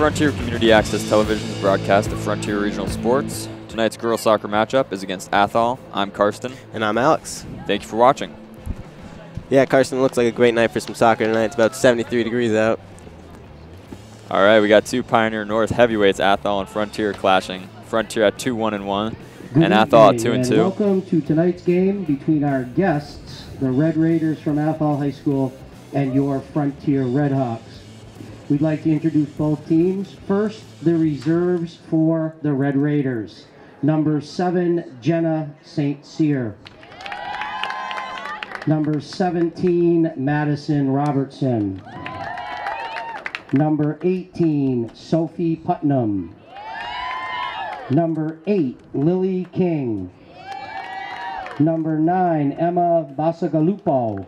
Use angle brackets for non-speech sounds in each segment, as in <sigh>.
Welcome to Frontier Community Access Television's broadcast of Frontier Regional Sports. Tonight's girls soccer matchup is against Athol. I'm Karsten. And I'm Alex. Thank you for watching. Yeah, Karsten, looks like a great night for some soccer tonight. It's about 73 degrees out. All right, we got two Pioneer North heavyweights, Athol and Frontier, clashing. Frontier at 2 1 and 1, Good and Athol at evening, 2 and and 2. Welcome to tonight's game between our guests, the Red Raiders from Athol High School, and your Frontier Redhawks. We'd like to introduce both teams. First, the reserves for the Red Raiders. Number seven, Jenna St. Cyr. Number 17, Madison Robertson. Number 18, Sophie Putnam. Number 8, Lily King. Number 9, Emma Basagalupo.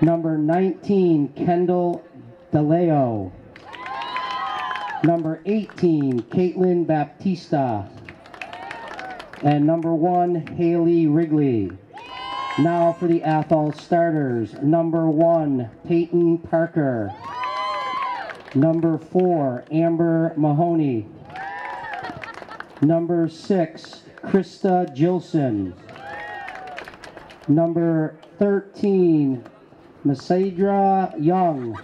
Number 19, Kendall DeLeo. Number 18, Caitlin Baptista. And number 1, Haley Wrigley. Now for the Athol starters. Number 1, Peyton Parker. Number 4, Amber Mahoney. Number 6, Krista Gilson. Number 13, Masadra Young.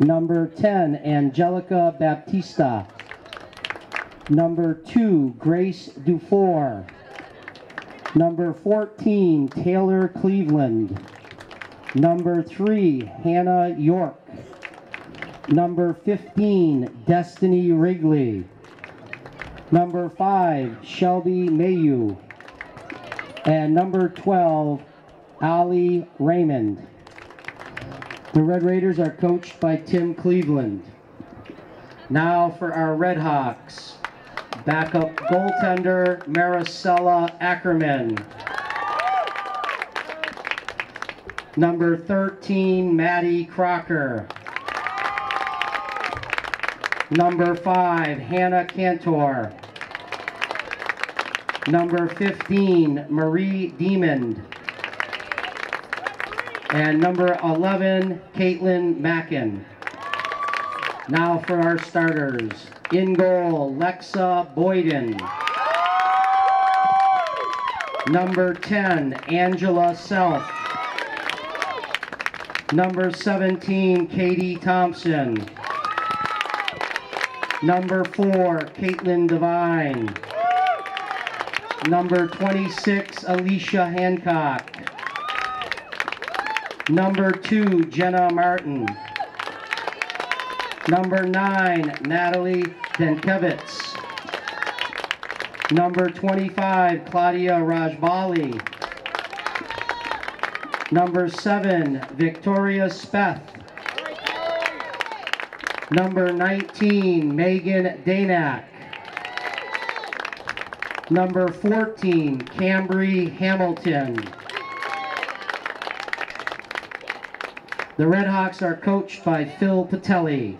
Number 10, Angelica Baptista. Number 2, Grace Dufour. Number 14, Taylor Cleveland. Number 3, Hannah York. Number 15, Destiny Wrigley. Number 5, Shelby Mayu. And number 12, Ali Raymond. The Red Raiders are coached by Tim Cleveland. Now for our Red Hawks. Backup goaltender Maricela Ackerman. Number 13, Maddie Crocker. Number 5, Hannah Cantor. Number 15, Marie Demond. And number 11, Caitlin Mackin. Now for our starters. In goal, Lexa Boyden. Number 10, Angela Self. Number 17, Katie Thompson. Number 4, Caitlin Devine. Number 26, Alicia Hancock. Number 2, Jenna Martin. Number 9, Natalie Denkevitz. Number 25, Claudia Rajbali. Number 7, Victoria Speth. Number 19, Megan Danak. Number 14, Cambry Hamilton. The Redhawks are coached by Phil Patelli.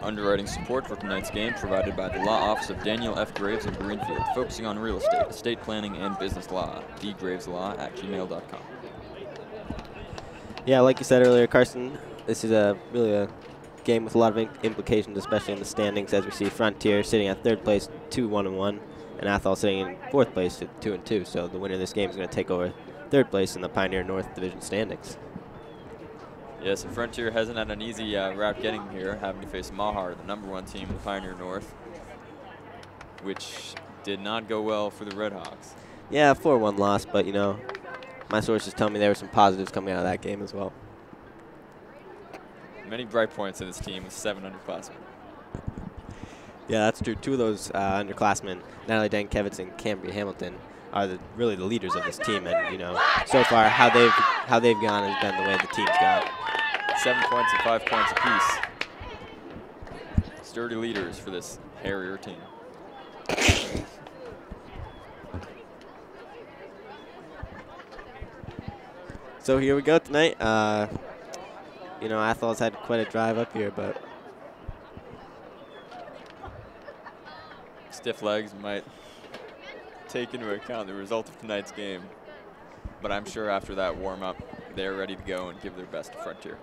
Underwriting support for tonight's game provided by the Law Office of Daniel F. Graves of Greenfield, focusing on real estate, estate planning, and business law. dgraveslaw at gmail.com. Yeah, like you said earlier, Karsten, this is a really a game with a lot of implications, especially in the standings, as we see Frontier sitting at third place, 2 1 and 1, and Athol sitting in fourth place at 2 and 2. So the winner of this game is going to take over third place in the Pioneer North Division standings. Yes, and Frontier hasn't had an easy uh, route getting here, having to face Mahar, the number one team in the Pioneer North, which did not go well for the Redhawks. Yeah, 4 1 loss, but you know, my sources tell me there were some positives coming out of that game as well. Many bright points in this team with seven underclassmen. Yeah, that's true. Two of those uh, underclassmen, Natalie Dankevitz and Cambria Hamilton, are the, really the leaders of this team. And you know, so far how they've how they've gone has been the way the team's gone. Seven points and five points apiece. Sturdy leaders for this Harrier team. So here we go tonight. Uh, you know, Athol's had quite a drive up here, but Stiff legs might take into account the result of tonight's game. But I'm sure after that warm up, they're ready to go and give their best to Frontier.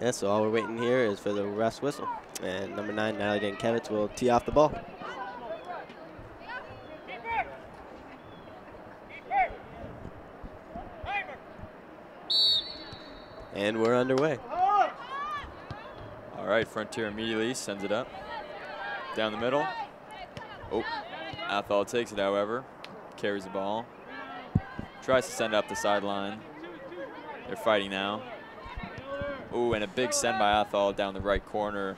Yeah, so all we're waiting here is for the rest whistle. And number nine, Natalie Dankevich, will tee off the ball. And we're underway. All right, Frontier immediately sends it up. Down the middle. Oh, Athol takes it, however. Carries the ball. Tries to send up the sideline. They're fighting now. Ooh, and a big send by Athol down the right corner,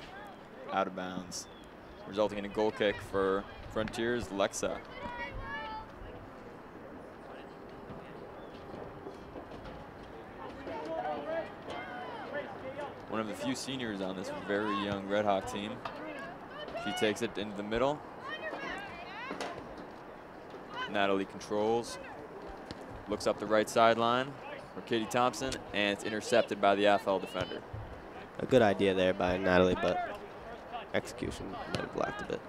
out of bounds, resulting in a goal kick for Frontiers Lexa. One of the few seniors on this very young Red Hawk team. She takes it into the middle. Natalie controls, looks up the right sideline for Katie Thompson, and it's intercepted by the Athol defender. A good idea there by Natalie, but execution might have lacked a bit.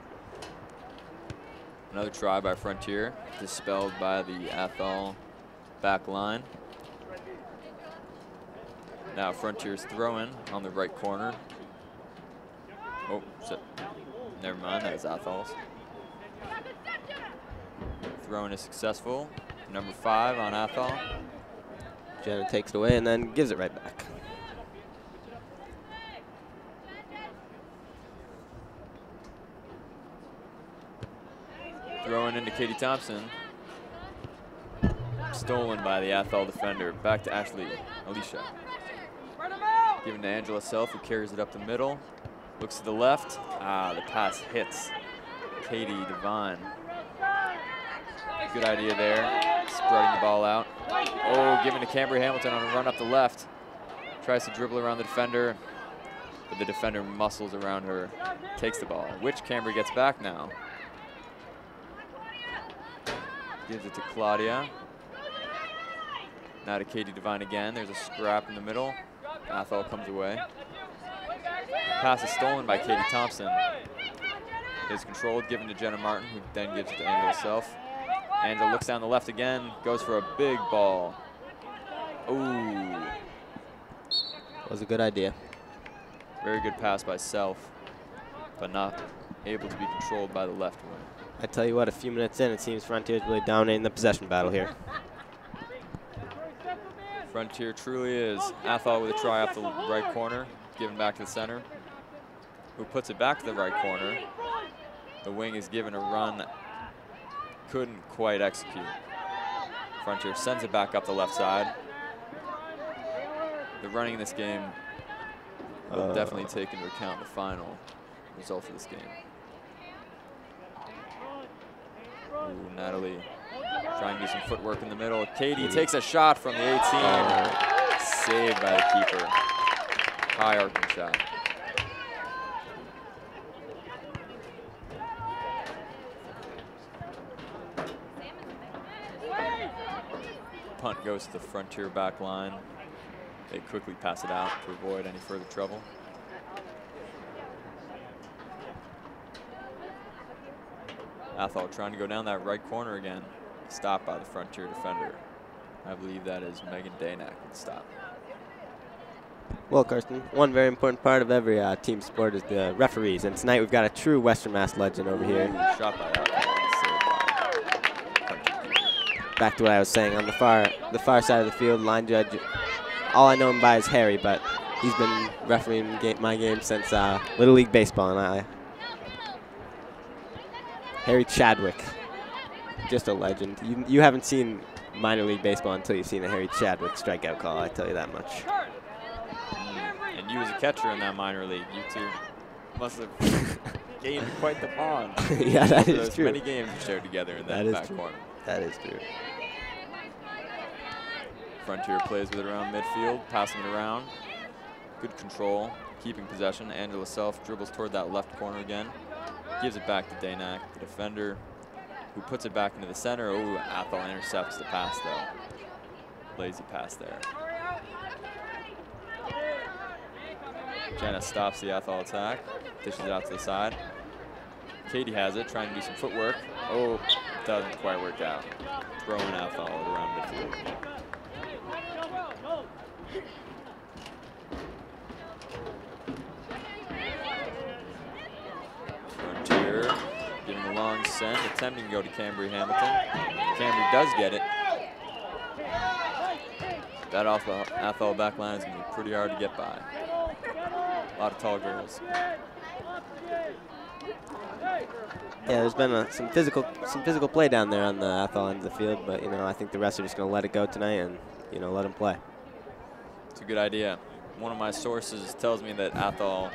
Another try by Frontier, dispelled by the Athol back line. Now Frontier's throwing on the right corner. Oh, so, never mind, that is Athol's. Throwing is successful. Number five on Athol. Jenna takes it away and then gives it right back. Throwing into Katie Thompson. Stolen by the Athol defender. Back to Ashley Alicia. Given to Angela Self, who carries it up the middle. Looks to the left. Ah, the pass hits Katie Devine. Good idea there. Spreading the ball out. Oh, giving to Cambry Hamilton on a run up the left. Tries to dribble around the defender, but the defender muscles around her, takes the ball, which Cambry gets back now. Gives it to Claudia. Now to Katie Devine again. There's a scrap in the middle. Athol comes away. Pass is stolen by Katie Thompson. Is controlled, given to Jenna Martin, who then gives it to Angela Self. Angela looks down the left again, goes for a big ball. Ooh. Was a good idea. Very good pass by Self, but not able to be controlled by the left one. I tell you what, a few minutes in, it seems Frontier's really dominating the possession battle here. Frontier truly is. Athol with a try off the right corner, given back to the center, who puts it back to the right corner. The wing is given a run couldn't quite execute. Frontier sends it back up the left side. The running in this game will Uh. definitely take into account the final result of this game. Ooh, Natalie trying to do some footwork in the middle. Katie takes a shot from the 18. Saved by the keeper. High arcing shot. Goes to the Frontier back line. They quickly pass it out to avoid any further trouble. Athol trying to go down that right corner again. Stopped by the Frontier defender. I believe that is Megan Danak with stop. Well, Karsten, one very important part of every uh, team sport is the referees, and tonight we've got a true Western Mass legend over here. Shot by Athol. Saved by Frontier. Back to what I was saying on the far, the far side of the field, line judge. All I know him by is Harry, but he's been refereeing my game since uh, Little League baseball, and I. Harry Chadwick, just a legend. You you haven't seen minor league baseball until you've seen a Harry Chadwick strikeout call. I tell you that much. Mm, And you as a catcher in that minor league, you two must have <laughs> gained quite the bond. <laughs> yeah, that is true. many games you shared together in that, That is back true. corner. That is true. Frontier plays with it around midfield, passing it around. Good control, keeping possession. Angela Self dribbles toward that left corner again. Gives it back to Danak, the defender, who puts it back into the center. Ooh, Athol intercepts the pass though. Lazy pass there. Jenna stops the Athol attack, dishes it out to the side. Katie has it, trying to do some footwork. Oh, doesn't quite work out. Throwing Athol around midfield. Frontier giving a long send, attempting to go to Cambry Hamilton. Cambry does get it. That off the Athol back line is going to be pretty hard to get by. A lot of tall girls. Yeah, there's been a, some physical some physical play down there on the Athol end of the field, but you know I think the rest are just going to let it go tonight and you know let them play. It's a good idea. One of my sources tells me that Athol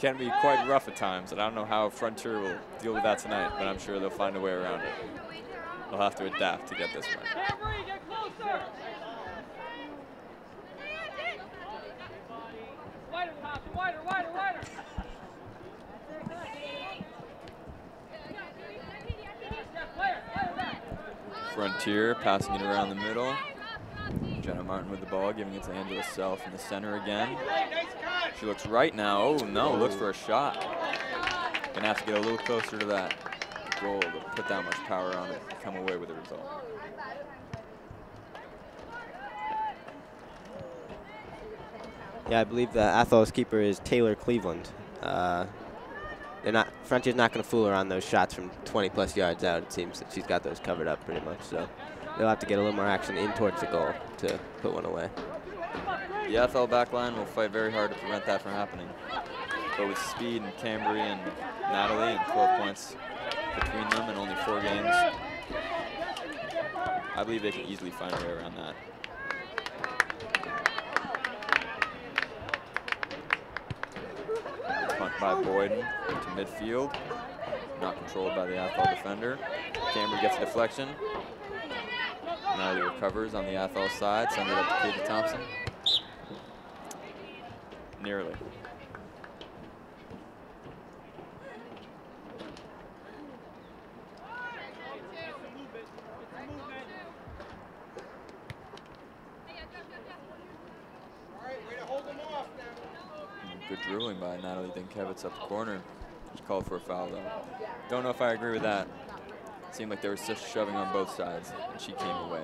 can be quite rough at times, and I don't know how Frontier will deal with that tonight, but I'm sure they'll find a way around it. They'll have to adapt to get this one. Frontier passing it around the middle. Jenna Martin with the ball, giving it to Angela Self in the center again. She looks right now. Oh no, looks for a shot. Gonna have to get a little closer to that goal to put that much power on it and come away with a result. Yeah, I believe the Athol's keeper is Taylor Cleveland. Uh, they're not Frontier's not going to fool her on those shots from 20 plus yards out. It seems that she's got those covered up pretty much. So they'll have to get a little more action in towards the goal to put one away. The Athol backline will fight very hard to prevent that from happening. But with speed and Cambry and Natalie and 12 points between them and only four games, I believe they can easily find a way around that. Punt by Boyden to midfield. Not controlled by the Athol defender. Cambry gets a deflection. Natalie recovers on the Athol side, sends it up to Katie Thompson. Nearly. Good dribbling by Natalie Dinkevitz up the corner. She called for a foul though. Don't know if I agree with that. Seemed like they were just shoving on both sides, and she came away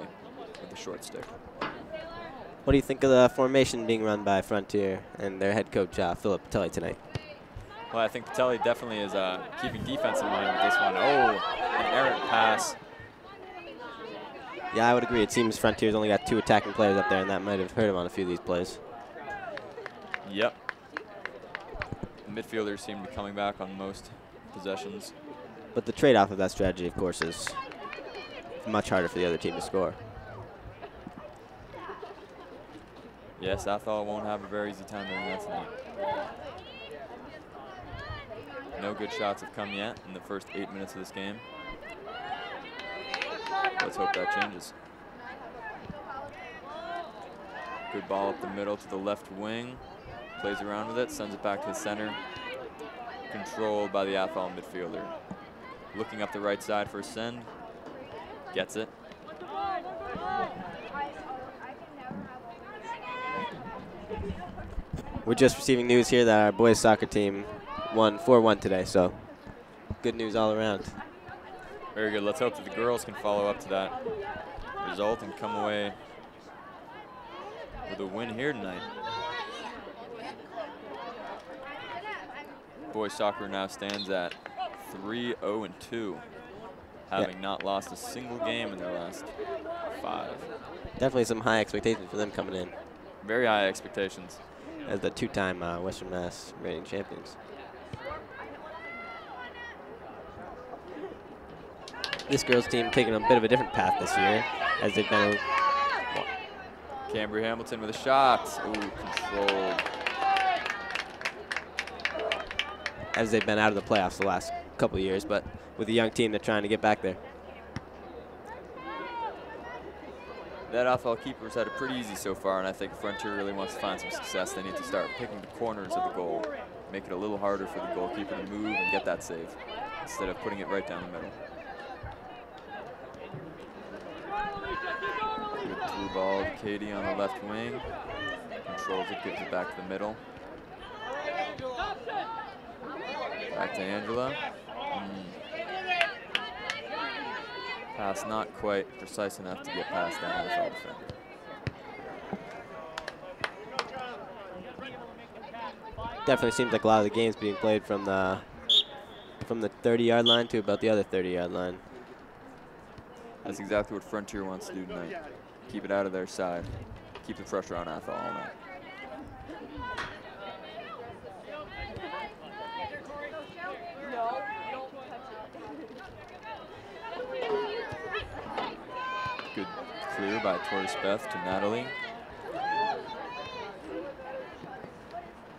with the short stick. What do you think of the formation being run by Frontier and their head coach uh, Philip Patelli tonight? Well, I think Patelli definitely is uh, keeping defense in mind with this one. Oh, an errant pass. Yeah, I would agree. It seems Frontier's only got two attacking players up there, and that might have hurt him on a few of these plays. Yep. The midfielders seem to be coming back on most possessions. But the trade-off of that strategy, of course, is much harder for the other team to score. Yes, Athol won't have a very easy time doing that tonight. No good shots have come yet in the first eight minutes of this game. Let's hope that changes. Good ball up the middle to the left wing. Plays around with it, sends it back to the center. Controlled by the Athol midfielder. Looking up the right side for a send. Gets it. We're just receiving news here that our boys soccer team won 4-1 today, so good news all around. Very good. Let's hope that the girls can follow up to that result and come away with a win here tonight. Boys soccer now stands at 3-0 and 2, having Yeah. not lost a single game in their last five. Definitely some high expectations for them coming in Very high expectations. as the two-time uh, Western Mass reigning champions. This girls team taking a bit of a different path this year, as they've been Cambry Hamilton with a shot. Ooh, controlled. as they've been out of the playoffs the last couple years, but with a young team, they're trying to get back there. That Athol keeper's had it pretty easy so far, and I think Frontier really wants to find some success. They need to start picking the corners of the goal, make it a little harder for the goalkeeper to move and get that save, instead of putting it right down the middle. Good ball to Katie on the left wing. Controls it, gives it back to the middle. Back to Angela. Mm. Pass not quite precise enough to get past that Athol defender. definitely seems like a lot of the games being played from the from the 30-yard line to about the other 30-yard line. That's exactly what Frontier wants to do tonight. Keep it out of their side. Keep the pressure on Athol all night. Good clear by Tori Beth to Natalie.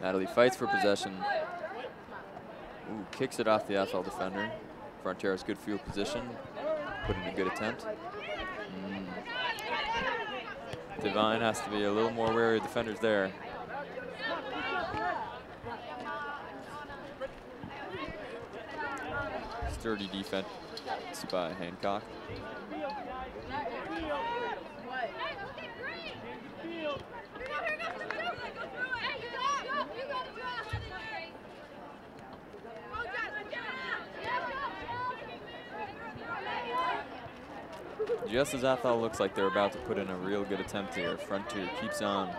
Natalie fights for possession. Ooh, kicks it off the Athol defender. Frontier has good field position. Put in a good attempt. Mm. Devine has to be a little more wary of defenders there. Sturdy defense by Hancock. Just as Athol looks like they're about to put in a real good attempt here, Frontier keeps on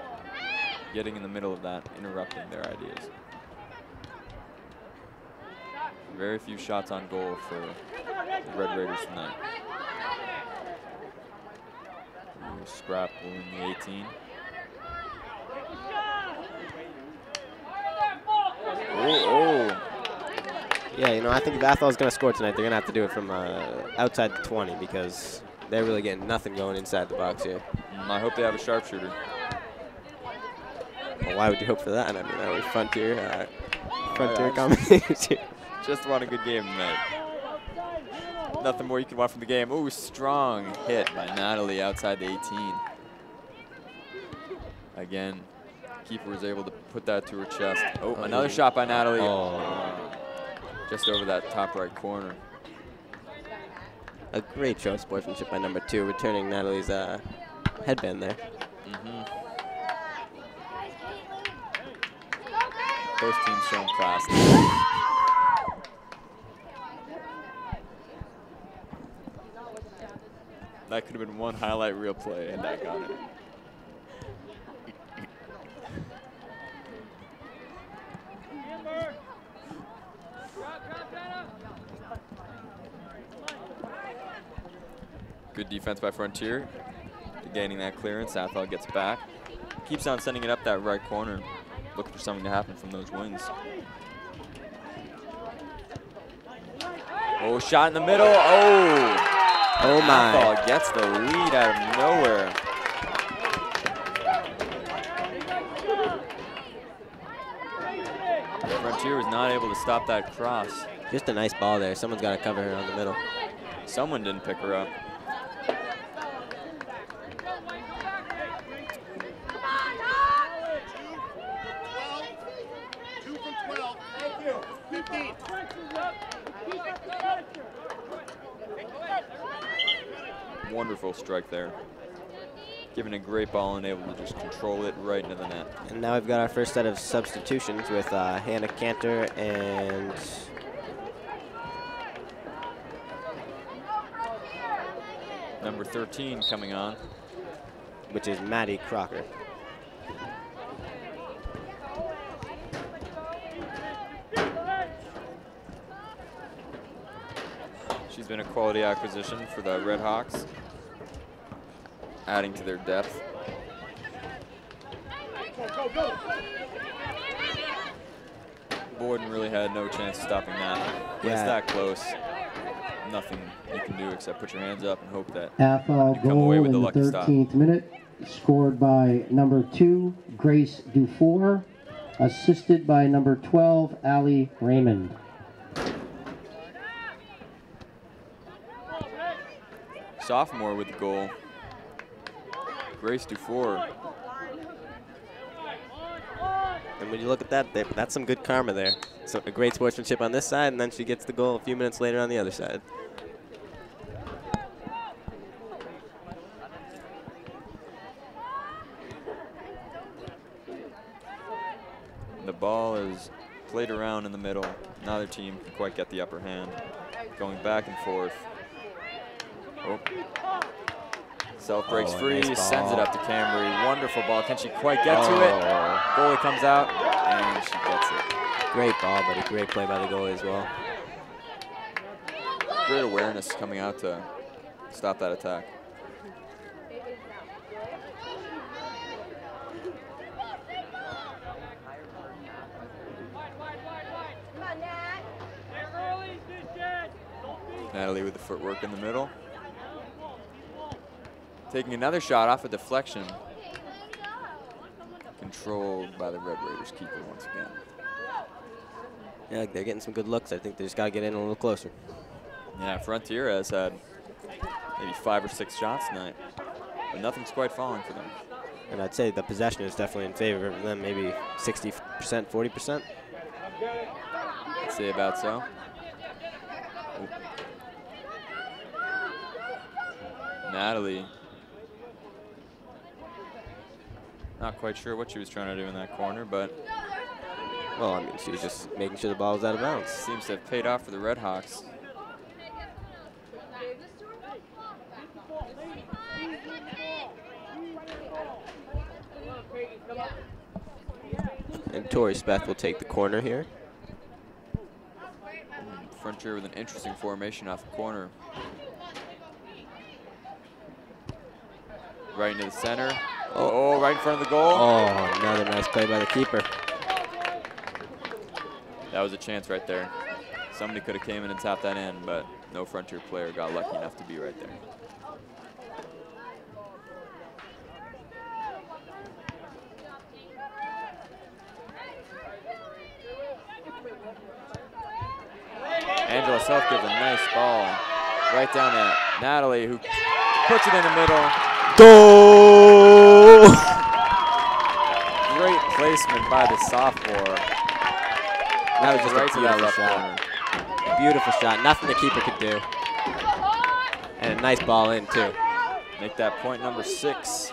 getting in the middle of that, interrupting their ideas. Very few shots on goal for the Red Raiders tonight. Ooh, scrap will win the 18. Oh, oh. Yeah, you know, I think if Athol's going to score tonight, they're going to have to do it from uh, outside the 20 because they're really getting nothing going inside the box here. Mm, I hope they have a sharpshooter. Well, why would you hope for that? I mean, that was Frontier, uh, Frontier combination. <laughs> Just want a good game tonight. Nothing more you can want from the game. Ooh, strong hit by Natalie outside the 18. Again, keeper was able to put that to her chest. Oh, Oh, another yeah. shot by Natalie. Oh. Just over that top right corner. A great show of sportsmanship by number two, returning Natalie's uh, headband there. Mhm. Both teams showing class. That could have been one highlight reel play, and that got it. Good defense by Frontier. Gaining that clearance, Athol gets back. Keeps on sending it up that right corner. Looking for something to happen from those wings. Oh, shot in the middle. Oh! Oh my. Athol gets the lead out of nowhere. Frontier was not able to stop that cross. Just a nice ball there. Someone's got to cover her on the middle. Someone didn't pick her up. Two from 12. Thank you. 15. Wonderful strike there. Giving a great ball and able to just control it right into the net. And now we've got our first set of substitutions with uh, Hannah Cantor and Number 13 coming on. which is Maddie Crocker. She's been a quality acquisition for the Red Hawks, adding to their depth. Boyden really had no chance of stopping that. When it's that close, nothing you can do except put your hands up and hope that You come goal away with the lucky stop. 13th minute, scored by number two, Grace Dufour, assisted by number 12, Ali Raymond. sophomore with the goal. Grace Dufour. And when you look at that, that's some good karma there. So a great sportsmanship on this side, and then she gets the goal a few minutes later on the other side. The ball is played around in the middle. Neither team can quite get the upper hand. Going back and forth. Oh. Self oh, breaks Oh, free, nice sends it up to Cambry. Wonderful ball. Can she quite get to it? Oh, Goalie comes out, and she gets it. Great ball, but a great play by the goalie as well. Great awareness coming out to stop that attack. Natalie with the footwork in the middle. Taking another shot off a deflection. Controlled by the Red Raiders keeper once again. Yeah, they're getting some good looks. I think they just got to get in a little closer. Yeah, Frontier has had maybe five or six shots tonight, but nothing's quite falling for them. And I'd say the possession is definitely in favor of them, maybe 60%, 40%. I'd say about so. Natalie. Not quite sure what she was trying to do in that corner, but Well, I mean, she was just making sure the ball was out of bounds. seems to have paid off for the Red Hawks. And Tori Speth will take the corner here. Frontier with an interesting formation off the corner. Right into the center. Oh, right in front of the goal. Oh, another nice play by the keeper. That was a chance right there. Somebody could have came in and tapped that in, but no Frontier player got lucky enough to be right there. Angela Self gives a nice ball right down at Natalie, who puts it in the middle. Goal! <laughs> Great placement by the sophomore. That was just right a to that beautiful left shot. corner. Beautiful shot. Nothing the keeper could do. And a nice ball in, too. Make that point number six.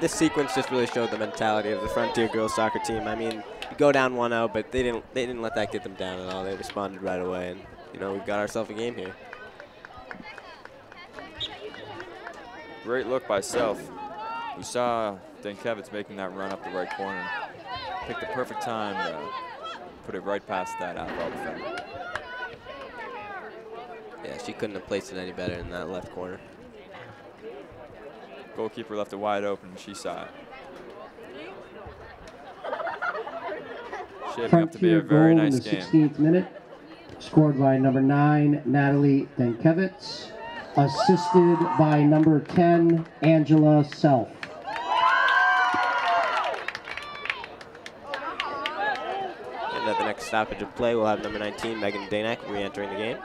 This sequence just really showed the mentality of the Frontier girls soccer team. I mean, you go down 1-0, but they didn't they didn't let that get them down at all. They responded right away, and you know we've got ourselves a game here. Great look by Self, We saw Denkevitz making that run up the right corner. Picked the perfect time to put it right past that Athol defender. Yeah, she couldn't have placed it any better in that left corner. Goalkeeper left it wide open, and she saw it. Shaping up to be Frontier a very nice the game. 16th minute, scored by number nine, Natalie Denkevitz, assisted by number 10, Angela Self. And at the next stoppage of play, we'll have number 19, Megan Danak, re-entering the game.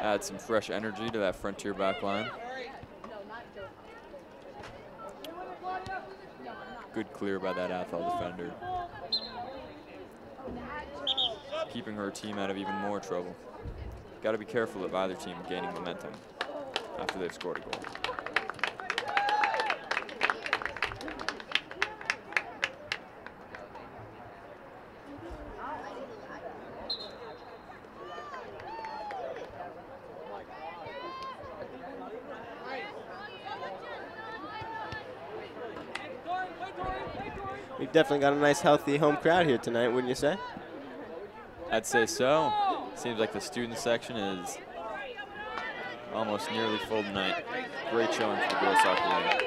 Add some fresh energy to that Frontier back line. Good clear by that Athol defender. Keeping her team out of even more trouble. Got to be careful of either team gaining momentum after they've scored a goal. We've definitely got a nice, healthy home crowd here tonight, wouldn't you say? I'd say so. Seems like the student section is almost nearly full tonight. Great showing for the girls soccer league.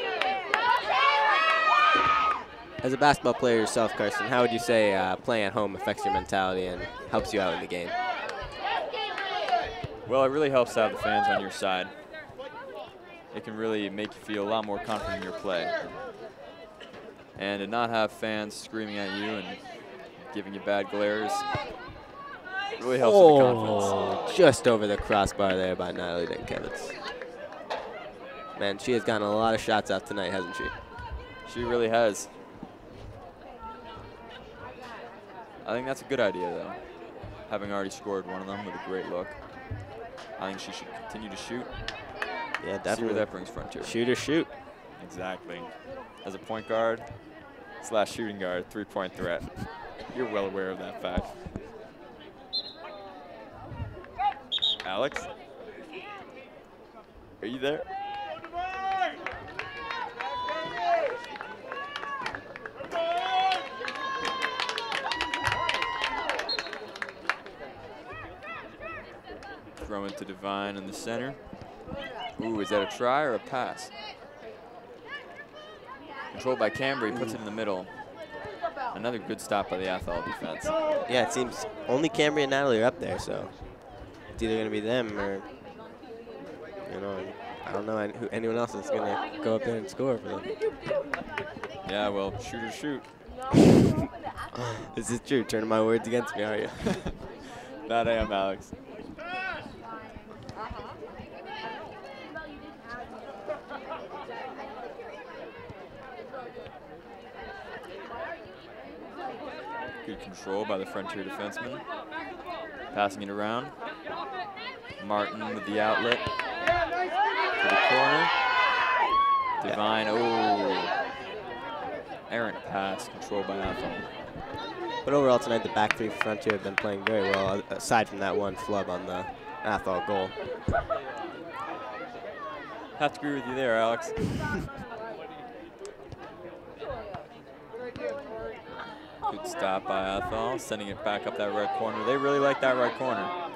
As a basketball player yourself, Karsten, how would you say uh, playing at home affects your mentality and helps you out in the game? Well, it really helps to have the fans on your side. It can really make you feel a lot more confident in your play. And to not have fans screaming at you and giving you bad glares really helps with the confidence. Oh, just over the crossbar there by Natalie Denkevitz. Man, she has gotten a lot of shots out tonight, hasn't she? She really has. I think that's a good idea, though. Having already scored one of them with a great look. I think she should continue to shoot. Yeah, definitely. See where that brings Frontier. Shoot or shoot. Exactly. As a point guard slash shooting guard, three-point threat. You're well aware of that fact. Alex? Are you there? Throw into Devine in the center. Ooh, is that a try or a pass? Controlled by Cambry, puts it in the middle. Another good stop by the Athol defense. Yeah, it seems only Cambry and Natalie are up there, so it's either going to be them or, you know, I don't know who anyone else is going to go up there and score for them. Yeah, well, shoot or shoot. <laughs> This is true. Turning my words against me, are you? <laughs> That I am, Alex. Good control by the Frontier defenseman. Passing it around. Martin with the outlet. To the corner. Devine, oh. Errant pass, controlled by Athol. But overall tonight, the back three front Frontier have been playing very well, uh, aside from that one flub on the Athol goal. Have to agree with you there, Alex. <laughs> Good stop by Athol, sending it back up that right corner. They really like that right corner.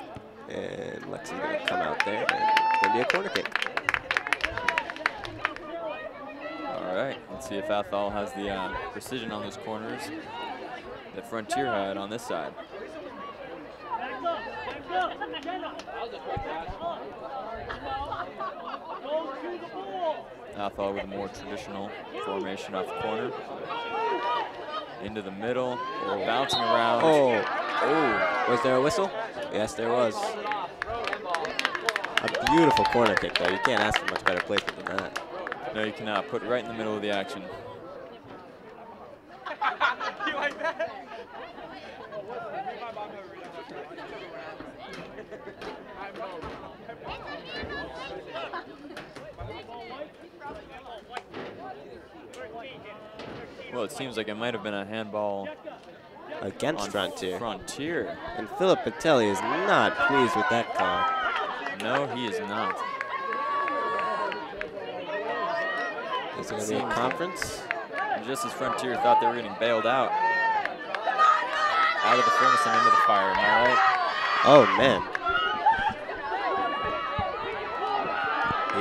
And Lexi's going to come out there, and it's going to be a corner kick. All right, let's see if Athol has the uh, precision on those corners that Frontier had on this side. Athol with a more traditional formation off the corner. Into the middle, bouncing around. Oh, Oh, was there a whistle? Yes, there was. A beautiful corner kick, though. You can't ask for much better placement than that. no, you cannot. Put it right in the middle of the action. <laughs> You like that? Well, it seems like it might have been a handball Against on Frontier. Frontier. And Philip Patelli is not pleased with that call. No, he is not. Is it going to be a conference? Just as Frontier thought they were getting bailed out, out of the furnace and into the fire. Am I right? Oh, man.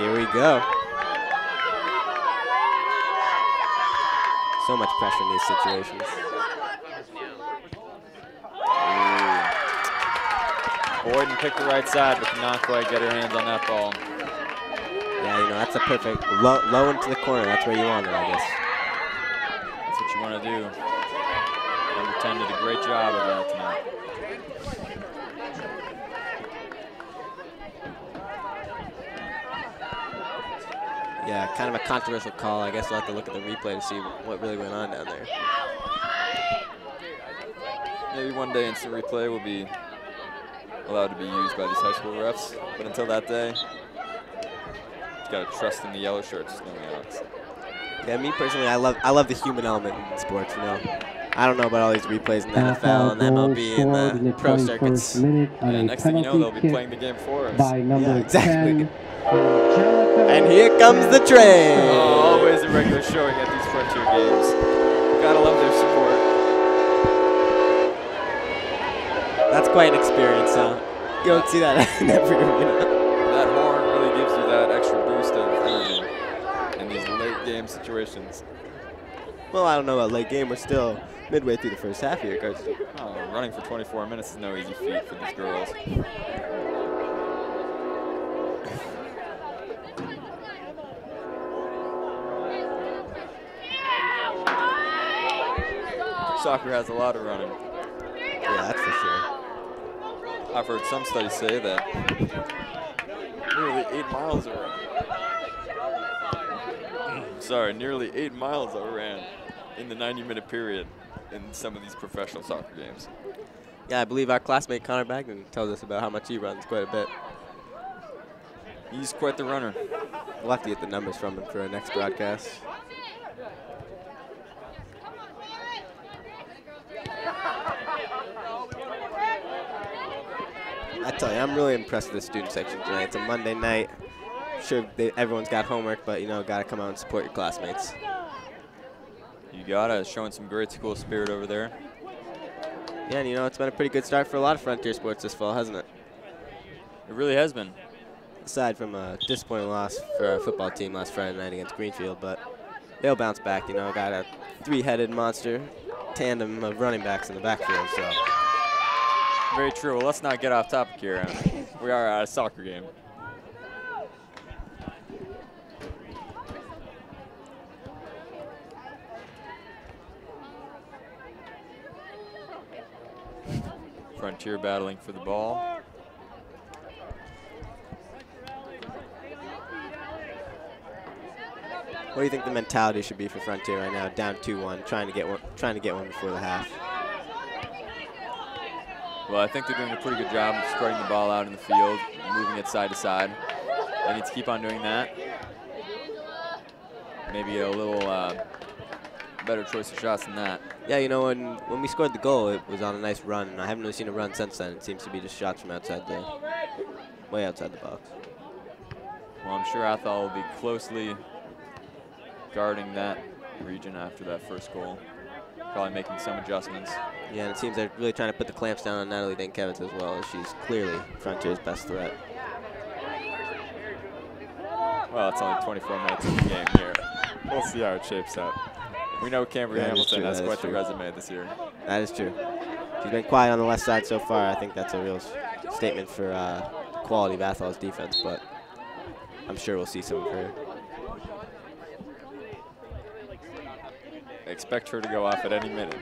Here we go. So much pressure in these situations. Boyden picked the right side, but could not quite get her hands on that ball. Yeah, you know, that's a perfect low, low into the corner. That's where you want it, I guess. That's what you want to do. Number 10 did a great job of that tonight. Yeah, kind of a controversial call. I guess we'll have to look at the replay to see what really went on down there. Maybe one day instant replay will be allowed to be used by these high school refs. But until that day, you got to trust in the yellow shirts, don't? Yeah, me personally, I love I love the human element in sports. You know, I don't know about all these replays in the NFL and the goal MLB and in the the pro circuits. minute on Yeah, next thing you know, they'll be playing the game for us. by number exactly. 10, <laughs> And here comes the train. Oh, always a regular showing at these Frontier games. Gotta love their support. That's quite an experience, huh? You don't see that <laughs> in every arena. That horn really gives you that extra boost of energy in these late game situations. Well, I don't know about late game. We're still midway through the first half here, Karsten. Oh, running for 24 minutes is no easy feat for these girls. <laughs> Soccer has a lot of running. Yeah, that's for sure. I've heard some studies say that nearly eight miles are <clears throat> sorry, nearly eight miles are ran in the 90-minute period in some of these professional soccer games. Yeah, I believe our classmate Connor Bagnon tells us about how much he runs quite a bit. He's quite the runner. We'll have to get the numbers from him for our next broadcast. I tell you, I'm really impressed with the student section tonight. It's a Monday night. Sure, they, everyone's got homework, but you know, gotta come out and support your classmates. You got to. Showing some great school spirit over there. Yeah, and you know, it's been a pretty good start for a lot of Frontier sports this fall, hasn't it? It really has been. Aside from a disappointing loss for our football team last Friday night against Greenfield, but they'll bounce back. You know, got a three-headed monster tandem of running backs in the backfield, so. Very true. Well, let's not get off topic here. Um, we are at a soccer game. Frontier battling for the ball. What do you think the mentality should be for Frontier right now, down 2-1, trying to get one, trying to get one before the half? Well, I think they're doing a pretty good job of spreading the ball out in the field, moving it side to side. They need to keep on doing that. Maybe a little uh, better choice of shots than that. Yeah, you know, when when we scored the goal, it was on a nice run, and I haven't really seen a run since then. It seems to be just shots from outside the, way outside the box. Well, I'm sure Athol will be closely guarding that region after that first goal. Probably making some adjustments. Yeah, and it seems they're really trying to put the clamps down on Natalie Dankevitz as well, as she's clearly Frontier's best threat. Well, it's only 24 minutes in the game here. We'll see how it shapes up. We know Cambry That is Hamilton has quite the resume this year. That is true. She's been quiet on the left side so far. I think that's a real statement for uh, quality of Athol's defense, but I'm sure we'll see some of her. Expect her to go off at any minute.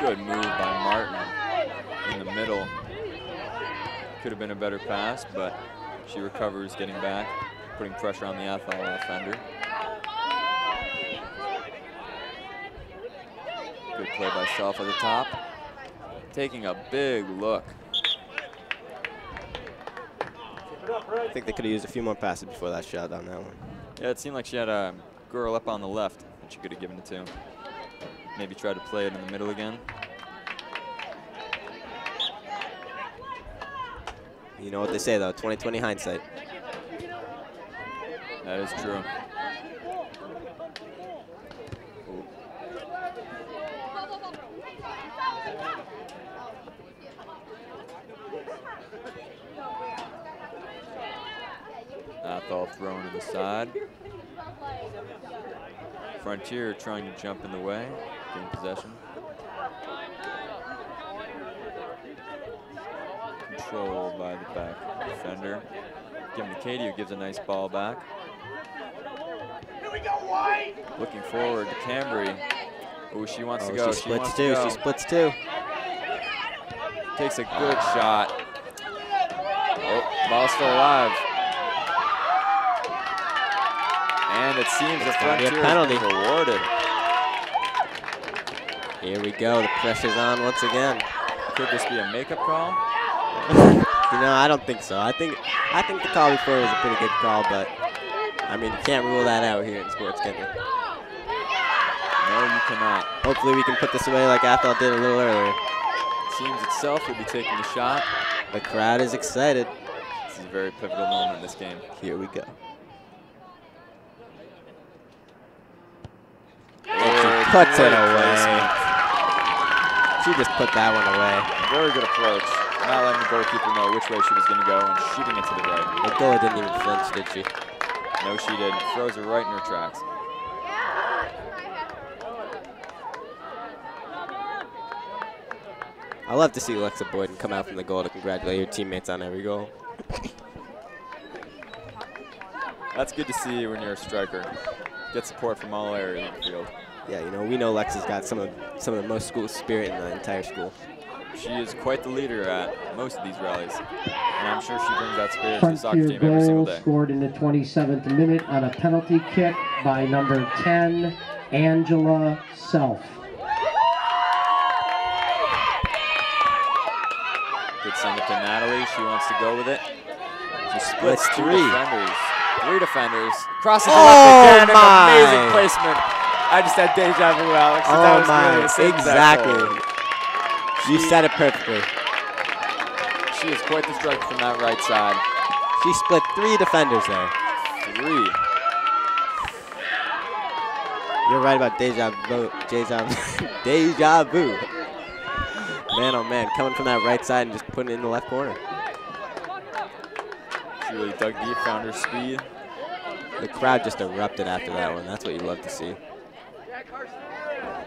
Good move by Martin in the middle. Could have been a better pass, but getting back, putting pressure on the Athol offender. Good play by Self at the top. Taking a big look. I think they could have used a few more passes before that shot on that one. Yeah, it seemed like she had a girl up on the left that she could have given it to. Maybe try to play it in the middle again. You know what they say though, 2020 hindsight. That is true. Athol thrown to the side. Frontier trying to jump in the way, gain possession. Controlled by the back defender. Give him to Katie, who gives a nice ball back. Looking forward to Cambry. Oh, she wants Oh, to go. she She, splits wants two. to go. She splits two. Takes a good shot. Oh, ball still alive. And it seems the It's gonna be a penalty. is being rewarded. Here we go. The pressure's on once again. Could this be a makeup call? <laughs> You know, I don't think so. I think I think the call before was a pretty good call, but I mean, you can't rule that out here in sports, can you? No, you cannot. Hopefully, we can put this away like Athol did a little earlier. Teams itself will be taking the shot. The crowd is excited. This is a very pivotal moment in this game. Here we go. Oh, puts it away. She just put that one away. Very good approach. Not letting the goalkeeper know which way she was going to go and shooting it to the right. The goalie didn't even flinch, did she? No, she didn't. Throws her right in her tracks. I love to see Alexa Boyden come out from the goal to congratulate her teammates on every goal. That's good to see when you're a striker. Get support from all areas of the field. Yeah, you know, we know Lexa's got some of some of the most school spirit in the entire school. She is quite the leader at most of these rallies. And I'm sure she brings that spirit to the soccer Frontier team every single day. scored in the 27th minute on a penalty kick by number 10, Angela Self. Good send it to Natalie. She wants to go with it. She splits That's two three. defenders. Three defenders. Crosses the Oh left again. my. An amazing placement. I just had deja vu, Alex. that Oh was really my, same exact exactly. You said it perfectly. She is quite the striker from that right side. She split three defenders there. Three. You're right about deja vu. Deja, <laughs> deja vu. Man, oh man, coming from that right side and just putting it in the left corner. She really dug deep, found her speed. The crowd just erupted after that one. That's what you love to see.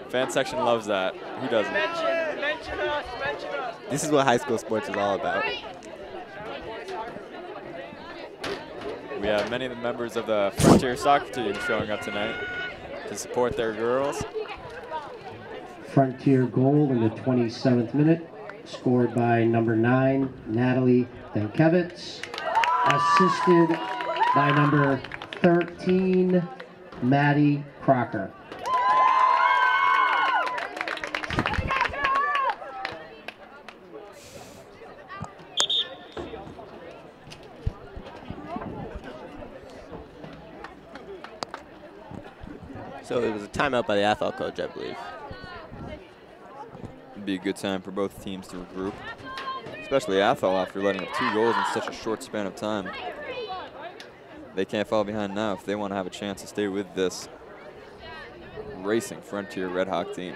Fan section loves that. Who doesn't? This is what high school sports is all about. We have many of the members of the Frontier soccer team showing up tonight to support their girls. Frontier goal in the 27th minute, scored by number 9, Natalie Dankevitz. Assisted by number 13, Maddie Crocker. So it was a timeout by the Athol coach, I believe. It'd be a good time for both teams to regroup, especially Athol after letting up two goals in such a short span of time. They can't fall behind now if they want to have a chance to stay with this racing Frontier Red Hawk team.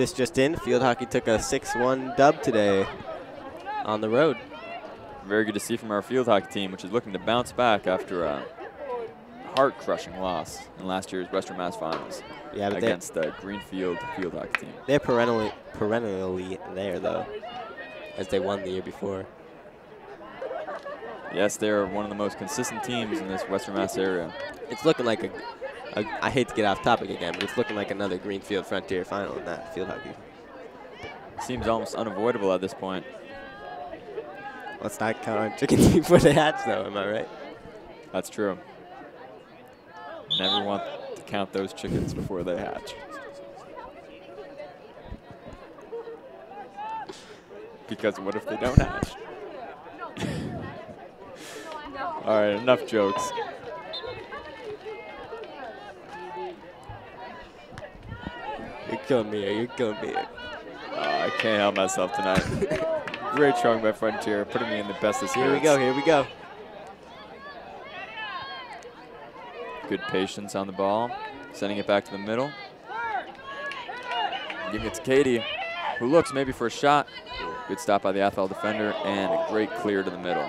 This just in, field hockey took a 6-1 dub today on the road. Very good to see from our field hockey team, which is looking to bounce back after a heart-crushing loss in last year's Western Mass Finals Yeah, against the Greenfield field hockey team. they're perennially, perennially there, though, as they won the year before. Yes, they're one of the most consistent teams in this Western Mass area. It's looking like a, I hate to get off topic again, but it's looking like another Greenfield Frontier final in that field hockey. Seems almost unavoidable at this point. Let's not count our chickens <laughs> before they hatch, though, am I right? That's true. Never want to count those chickens before they hatch. Because what if they don't hatch? <laughs> All right, enough jokes. You're killing me here, you're killing me here. Uh, I can't help myself tonight. Great showing by Frontier, putting me in the best of spirits. Here we go, here we go. Good patience on the ball. Sending it back to the middle. Giving it to Katie, who looks maybe for a shot. Good stop by the Athol defender and a great clear to the middle.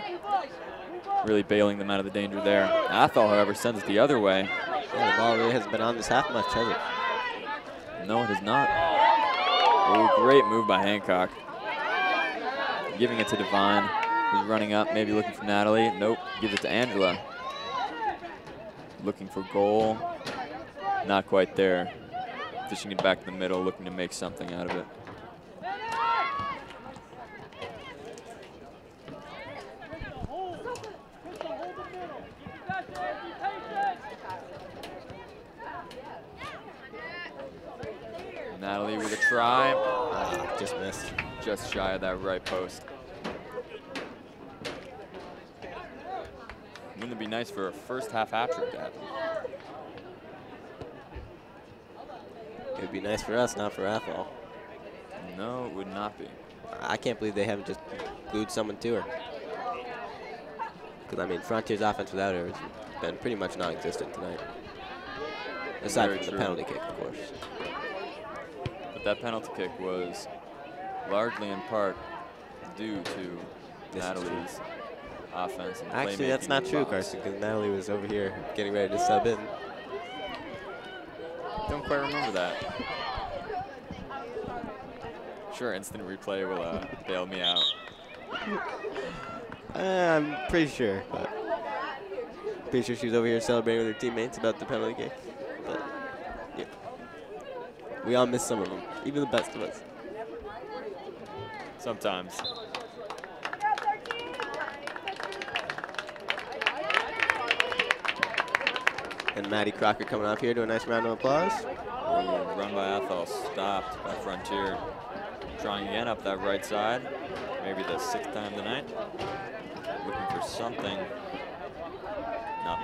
Really bailing them out of the danger there. Athol, however, sends it the other way. Yeah, the ball really hasn't been on this half much, has it? No, it has not. Oh, great move by Hancock. Giving it to Devine, who's running up, maybe looking for Natalie. Nope, gives it to Angela. Looking for goal. Not quite there. Dishing it back to the middle, looking to make something out of it. Natalie with a try, Ah, just missed. just shy of that right post. Wouldn't it be nice for a first half hat trick to happen? It would be nice for us, not for Athol. No, it would not be. I can't believe they haven't just glued someone to her. Because, I mean, Frontier's offense without her has been pretty much non-existent tonight. Aside Very from true. the penalty kick, of course. But that penalty kick was largely in part due to This. Natalie's offense. And Actually, that's not true. Karsten, because Natalie was over here getting ready to sub in. Don't quite remember that. Sure, instant replay will uh, bail me out. Uh, I'm pretty sure, but pretty sure she was over here celebrating with her teammates about the penalty kick. We all miss some of them, even the best of us. Sometimes. And Maddie Crocker coming up here to a nice round of applause. Ooh, run by Athol, stopped by Frontier. Trying again up that right side. Maybe the sixth time tonight. Looking for something. No.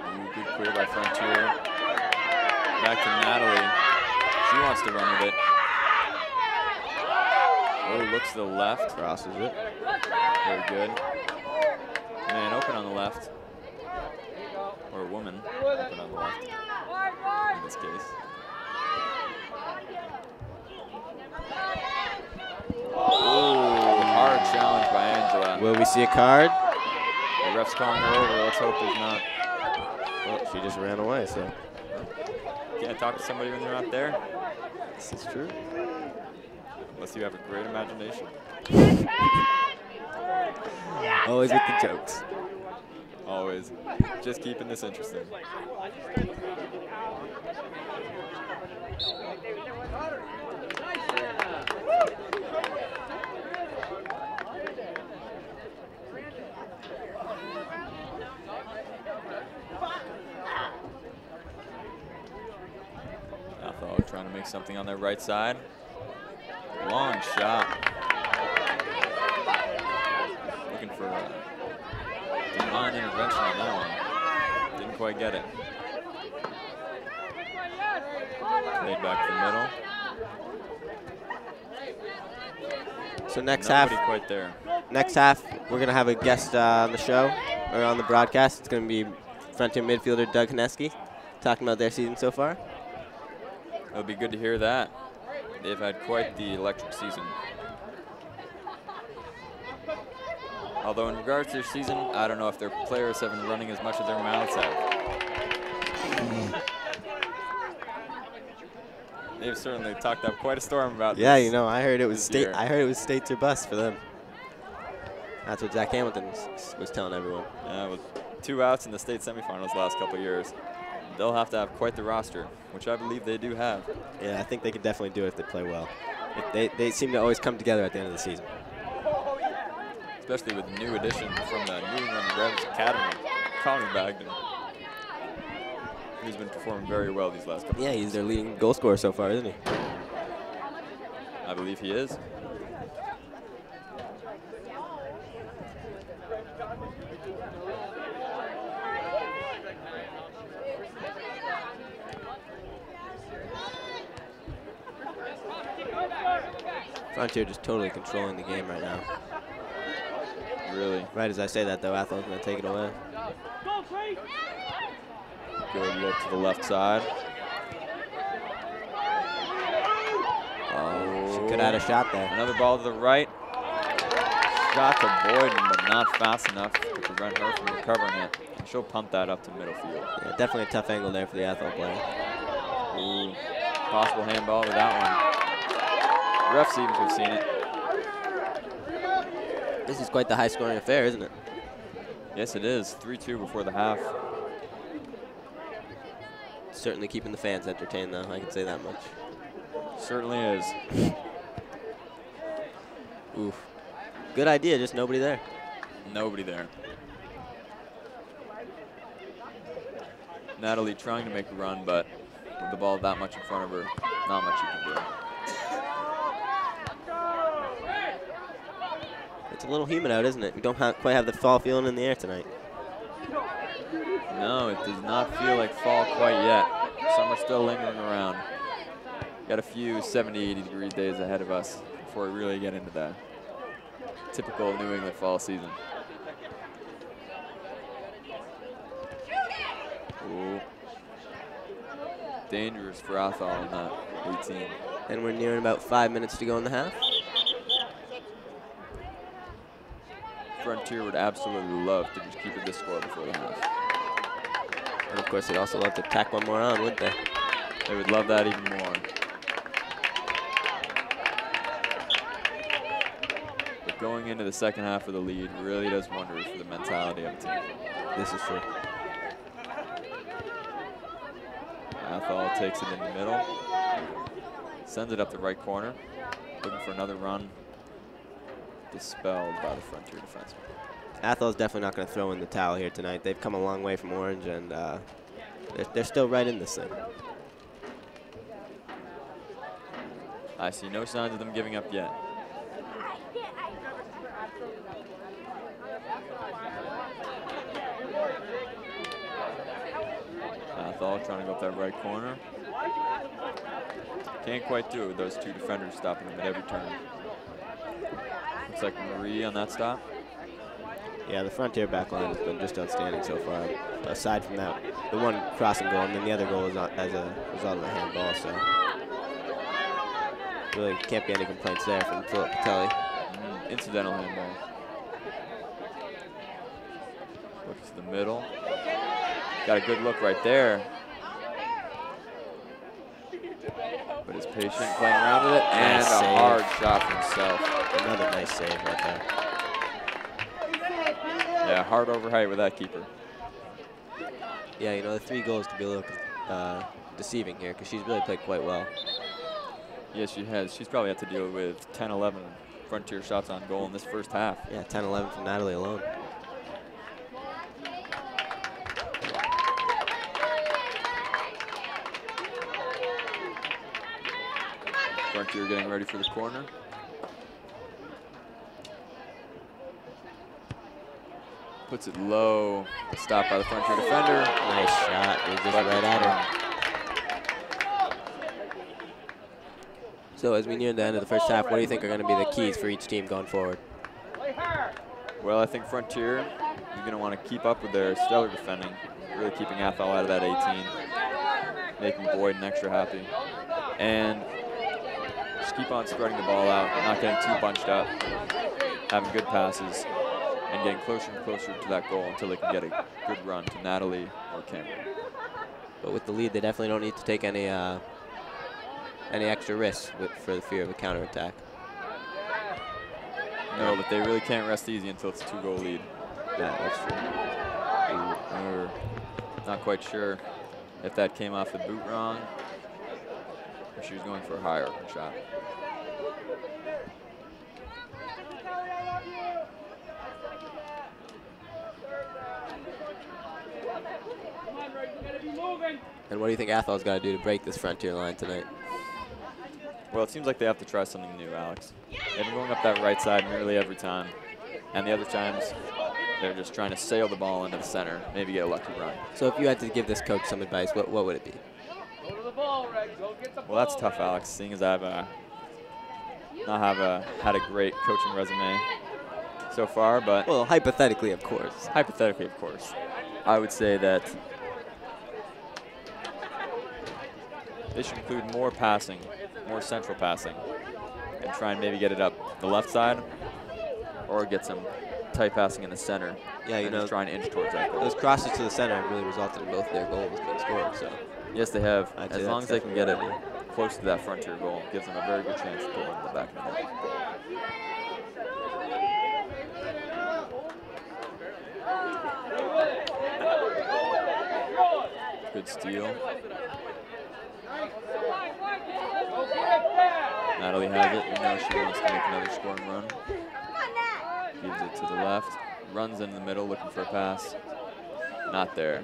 Ooh, good clear by Frontier. Back to Natalie. She wants to run with it. Oh, looks to the left. Crosses it. Very good. Man open on the left. Or a woman open on the left. In this case. Ooh, hard challenge by Angela. Will we see a card? The ref's calling her over. Let's hope there's not. Well, she just ran away, so Can't talk to somebody when they're not there. this is true. Unless you have a great imagination. <laughs> Always with the jokes. Always. Just keeping this interesting. Athol trying to make something on their right side. Long shot. Looking for a divine intervention on that one. Didn't quite get it. Played back to the middle. So next Nobody half, quite there. next half, we're gonna have a guest uh, on the show or on the broadcast. It's gonna be frontier midfielder Doug Hineski talking about their season so far. It'll be good to hear that. They've had quite the electric season. Although in regards to their season, I don't know if their players have been running as much as their mouths have. They've certainly talked up quite a storm about Yeah, you know, I heard it was state. year. I heard it was states or bust for them. That's what Zach Hamilton was, was telling everyone. Yeah, with two outs in the state semifinals last couple of years. They'll have to have quite the roster, which I believe they do have. Yeah, I think they could definitely do it if they play well. They they seem to always come together at the end of the season. especially with the new addition from the New England Revs Academy, Connor Bagden, who's been performing very well these last couple. Yeah, he's their leading goal scorer so far, isn't he? I believe he is. Frontier just totally controlling the game right now. Really Right as I say that, though, Athol's going to take it away. good look to the left side. Oh, she could have had a shot there. Another ball to the right. Shot to Boyden, but not fast enough to prevent her from recovering it. And she'll pump that up to middle field. Yeah, definitely a tough angle there for the Athol player. Ooh, possible handball to that one. Ref seems to have seen it. This is quite the high-scoring affair, isn't it? Yes, it is. 3-2 before the half. Certainly keeping the fans entertained, though. I can say that much. Certainly is. <laughs> Oof. Good idea, just nobody there. Nobody there. Natalie trying to make a run, but with the ball that much in front of her, not much you can do. It's a little humid out, isn't it? We don't ha quite have the fall feeling in the air tonight. No, it does not feel like fall quite yet. Summer's still lingering around. Got a few 70, 80 degree days ahead of us before we really get into the typical New England fall season. Ooh. dangerous for Athol in that 18. And we're nearing about five minutes to go in the half. Frontier would absolutely love to just keep it this score before the half. And of course, they'd also love to tack one more on, wouldn't they? They would love that even more. But going into the second half of the lead really does wonders for the mentality of the team. This is true. Athol takes it in the middle, sends it up the right corner, looking for another run. Dispelled by the Frontier defenseman. Athol's definitely not going to throw in the towel here tonight. They've come a long way from Orange, and uh, they're, they're still right in this thing. I see no signs of them giving up yet. Athol trying to go up that right corner. Can't quite do it with those two defenders stopping him at every turn. Looks like Marie on that stop. Yeah, the Frontier back line has been just outstanding so far. Aside from that, the one crossing goal, and then the other goal was on, as a result of a handball, so really can't be any complaints there from Philip Patelli. Mm, incidental handball. Looks to the middle. Got a good look right there. But is patient playing around with it, and Nice a save. hard shot for himself. Another nice save right there. Yeah, hard over height with that keeper. Yeah, you know, the three goals could be a little uh, deceiving here because she's really played quite well. Yes, she has. She's probably had to deal with 10, 11 Frontier shots on goal in this first half. Yeah, 10-11 from Natalie alone. Frontier getting ready for the corner. Puts it low. Stopped by the Frontier defender. Nice shot. It was just right at her. So as we near the end of the first half, what do you think are going to be the keys for each team going forward? Well, I think Frontier is going to want to keep up with their stellar defending, really keeping Athol out of that 18, making Boyden extra happy. And just keep on spreading the ball out, not getting too bunched up, having good passes, and getting closer and closer to that goal until they can get a good run to Natalie or Cameron. But with the lead, they definitely don't need to take any uh, any extra risks with, for the fear of a counterattack. No, but they really can't rest easy until it's a two-goal lead. Yeah, that's true. We're not quite sure if that came off the boot wrong or she was going for a higher shot. And what do you think Athol's got to do to break this frontier line tonight? Well, it seems like they have to try something new, Alex. They've been going up that right side nearly every time. And the other times, they're just trying to sail the ball into the center, maybe get a lucky run. So if you had to give this coach some advice, what, what would it be? Well, that's tough, Alex, seeing as I've uh, not have a, had a great coaching resume so far, but Well, hypothetically, of course. hypothetically, of course, I would say that they should include more passing, more central passing, and try and maybe get it up the left side, or get some tight passing in the center. Yeah, you know, try and inch towards that goal. those crosses to the center have really resulted in both their goals being scored. So Yes, they have. I'd As long as they can get it close to that frontier goal, gives them a very good chance to one in the back of the net. Good steal. Natalie has it. We know she wants to make another scoring run. Gives it to the left. Runs in the middle looking for a pass. Not there.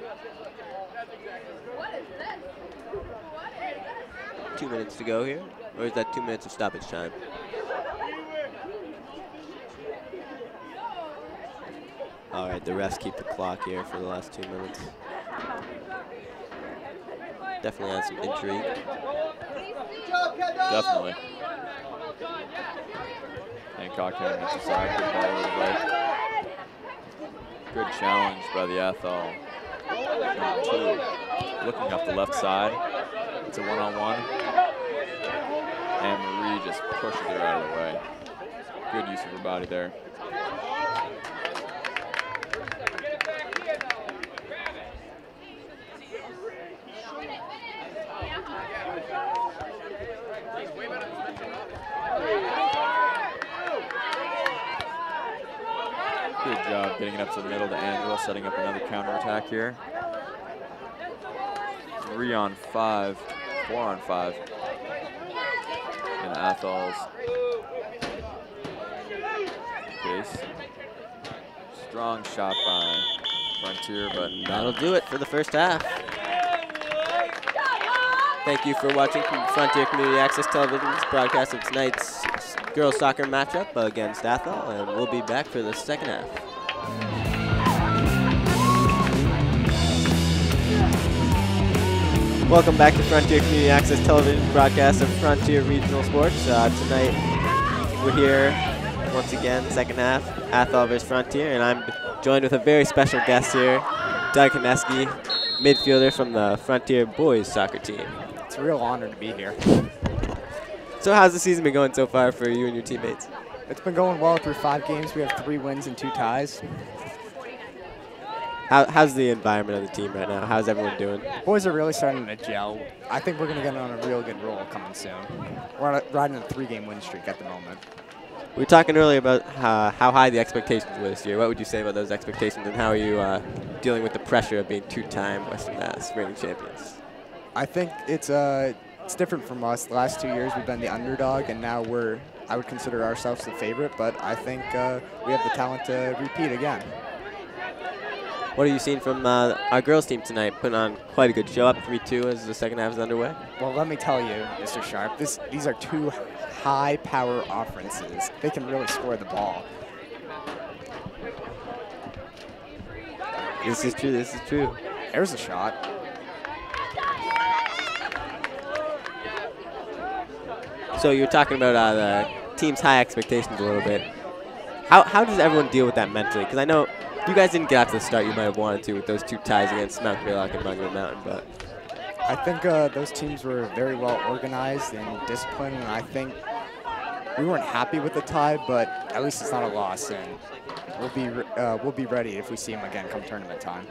two minutes to go here, or is that two minutes of stoppage time? All right, the refs keep the clock here for the last two minutes. Definitely adds some intrigue. Definitely. It aside. Good ball right. Good challenge by the Athol. Looking up the left side. It's a one-on-one. And Marie just pushes her out of the way. Good use of her body there. Good job getting it up to the middle to Angela, setting up another counterattack here. Three on five, four on five. And Athol's case. Strong shot by Frontier, but That'll do it for the first half. Thank you for watching Frontier Community Access Television's broadcast of tonight's girls soccer matchup against Athol, and we'll be back for the second half. Welcome back to Frontier Community Access Television broadcast of Frontier Regional Sports. Uh, tonight we're here once again, second half, Athol versus Frontier, and I'm joined with a very special guest here, Doug Haneski, midfielder from the Frontier boys soccer team. It's a real honor to be here. So how's the season been going so far for you and your teammates? It's been going well through five games. We have three wins and two ties. How, how's the environment of the team right now? How's everyone doing? Boys are really starting to gel. I think we're going to get on a real good roll coming soon. We're on a, riding a three-game win streak at the moment. We were talking earlier about uh, how high the expectations were this year. What would you say about those expectations, and how are you uh, dealing with the pressure of being two-time Western Mass reigning champions? I think it's uh, it's different from us. The last two years we've been the underdog, and now we're I would consider ourselves the favorite. But I think uh, we have the talent to repeat again. What have you seen from uh, our girls team tonight? Putting on quite a good show, up 3-2 as the second half is underway. Well, let me tell you, Mr. Sharp, this, these are two high-power offenses. They can really score the ball. This is true. This is true. There's a shot. So you were talking about uh, the team's high expectations a little bit. How, how does everyone deal with that mentally? Because I know you guys didn't get off to the start you might have wanted to with those two ties against Mount Greylock and Monument Mountain, but I think uh, those teams were very well organized and disciplined, and I think we weren't happy with the tie, but at least it's not a loss, and we'll be uh, we'll be ready if we see them again come tournament time.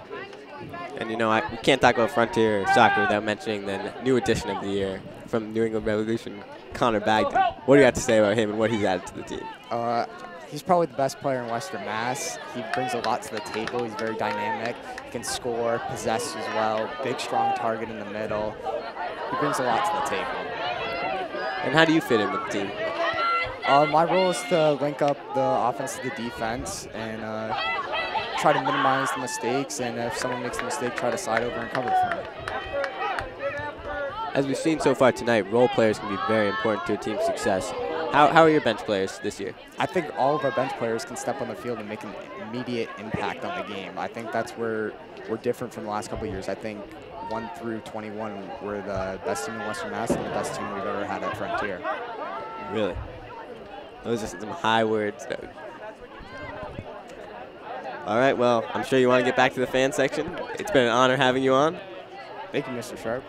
And you know, I, we can't talk about Frontier soccer without mentioning the new addition of the year from New England Revolution, Connor Bagden. What do you have to say about him and what he's added to the team? Uh, he's probably the best player in Western Mass. He brings a lot to the table. He's very dynamic. He can score, possess as well. Big, strong target in the middle. He brings a lot to the table. And how do you fit in with the team? Uh, my role is to link up the offense to the defense and uh, try to minimize the mistakes. And if someone makes a mistake, try to slide over and cover for them. As we've seen so far tonight, role players can be very important to a team's success. How, how are your bench players this year? I think all of our bench players can step on the field and make an immediate impact on the game. I think that's where we're different from the last couple of years. I think 1 through 21, we're the best team in Western Mass and the best team we've ever had at Frontier. Really? Those are some high words, All right, well, I'm sure you want to get back to the fan section. It's been an honor having you on. Thank you, Mr. Sharp.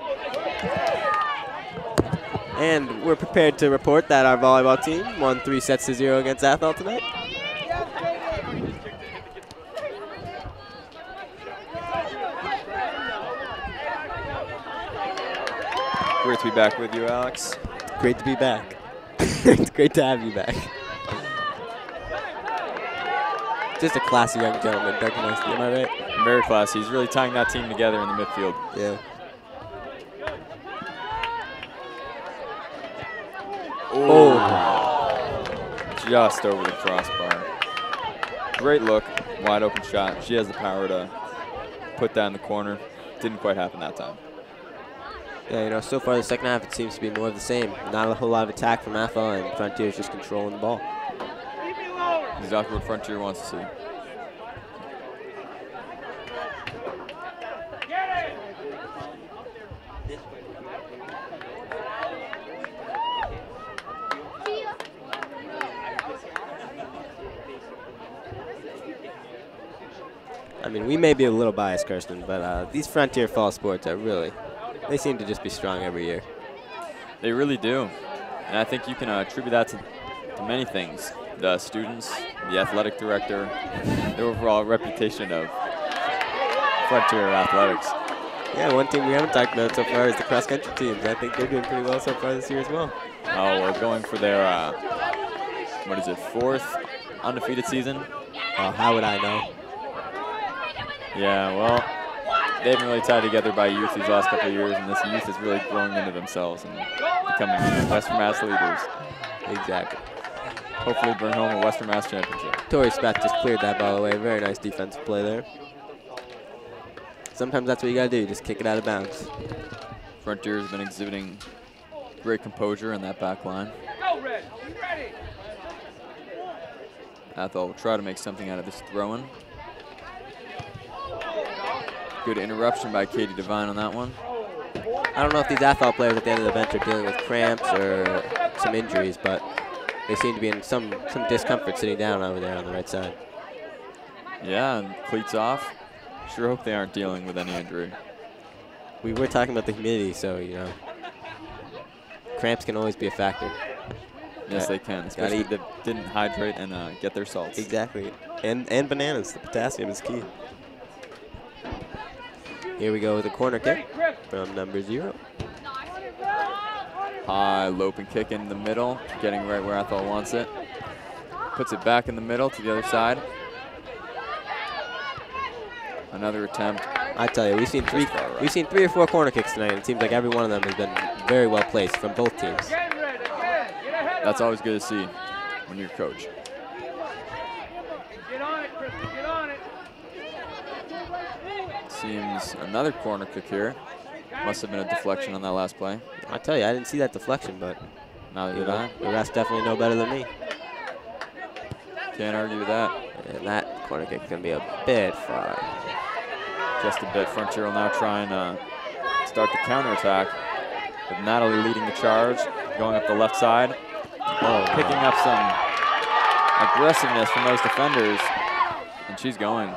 And we're prepared to report that our volleyball team won three sets to zero against Athol tonight. Great to be back with you, Alex. Great to be back. it's <laughs> great to have you back. Just a classy young gentleman, Nasty, am I right? Very classy. He's really tying that team together in the midfield. Yeah. Oh. Just over the crossbar. Great look, wide open shot. She has the power to put that in the corner. Didn't quite happen that time. Yeah, you know, so far the second half, it seems to be more of the same. Not a whole lot of attack from Athol, and Frontier's just controlling the ball. Exactly what Frontier wants to see. I mean, we may be a little biased, Karsten, but uh, these Frontier fall sports are really They seem to just be strong every year. They really do. And I think you can uh, attribute that to, to many things. The students, the athletic director, the overall reputation of Frontier Athletics. Yeah, one team we haven't talked about so far is the cross country teams. I think they're doing pretty well so far this year as well. Oh, we're going for their, uh, what is it, fourth undefeated season? Oh, how would I know? Yeah, well, they've been really tied together by youth these last couple of years, and this youth is really growing into themselves and becoming Western Mass leaders. Exactly. Hopefully bring home a Western Mass championship. Torrey Smith just cleared that ball away. Very nice defensive play there. Sometimes that's what you gotta do, just kick it out of bounds. Frontier has been exhibiting great composure in that back line. Go, Red. Athol will try to make something out of this throw-in. Good interruption by Katie Devine on that one. I don't know if these Athol players at the end of the bench are dealing with cramps or some injuries, but they seem to be in some, some discomfort sitting down over there on the right side. Yeah, and cleats off. Sure hope they aren't dealing with any injury. We were talking about the humidity, so, you know, cramps can always be a factor. Yes, they can, especially if they didn't hydrate and uh, get their salts. Exactly. And, and bananas. The potassium is key. Here we go with a corner kick from number zero. High loping kick in the middle, getting right where Athol wants it. Puts it back in the middle to the other side. Another attempt. I tell you, we've seen three, right. we've seen three or four corner kicks tonight. And it seems like every one of them has been very well placed from both teams. That's always good to see when you're coach. Seems another corner kick here. Must have been a deflection on that last play. I tell you, I didn't see that deflection, but neither did I. The refs definitely know better than me. Can't argue with that. And that corner kick is going to be a bit far. Just a bit. Frontier will now try and uh, start the counterattack with Natalie leading the charge, going up the left side. Oh, picking up some aggressiveness from those defenders. And she's going.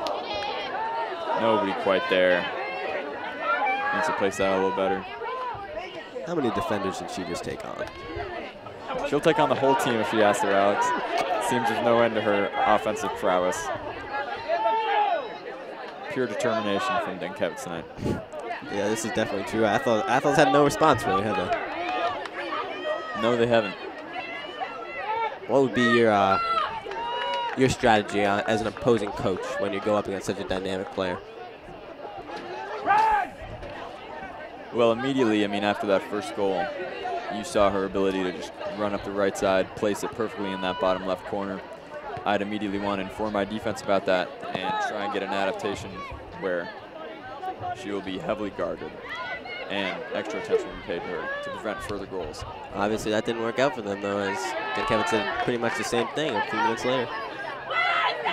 Nobody quite there. Needs to place that a little better. How many defenders did she just take on? She'll take on the whole team if she has to, Alex. Seems there's no end to her offensive prowess. Pure determination from Denkevitz tonight. Yeah, this is definitely true. Athol, Athol's had no response, really, have they? No, they haven't. What would be your uh, your strategy uh, as an opposing coach when you go up against such a dynamic player? Well, immediately, I mean, after that first goal, you saw her ability to just run up the right side, place it perfectly in that bottom left corner. I'd immediately want to inform my defense about that and try and get an adaptation where she will be heavily guarded and extra attention will be paid to her to prevent further goals. Obviously, that didn't work out for them, though, as Kevin said pretty much the same thing a few minutes later.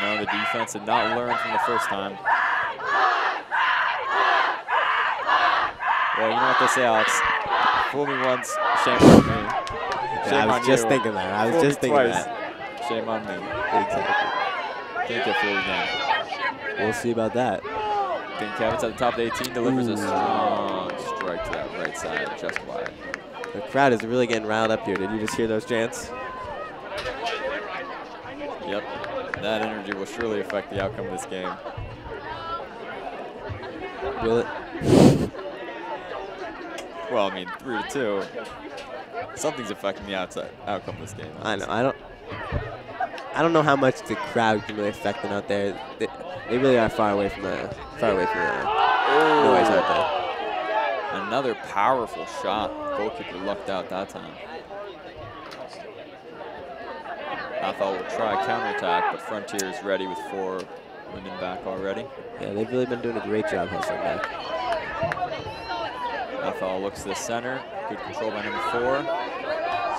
No, the defense did not learn from the first time. Well, you know what they say, Alex. Fool me once, shame on me. Shame yeah, I was just you. thinking that. I was Fool just thinking twice. that. Shame on me. Exactly. Can't get fooled again. We'll see about that. Denkevitz at the top of the 18 delivers Ooh. a strong strike to that right side, just wide. The crowd is really getting riled up here. Did you just hear those chants? Yep. That energy will surely affect the outcome of this game. Will it? Well, I mean, three to two. Something's affecting the outside outcome of this game. I know. I don't. I don't know how much the crowd can really affect them out there. They, they really are far away from the far away from the noise out there. Another powerful shot. Goalkeeper lucked out that time. Athol will try a counterattack, but Frontier is ready with four women back already. Yeah, they've really been doing a great job hustling back. Athol looks to the center. Good control by number four.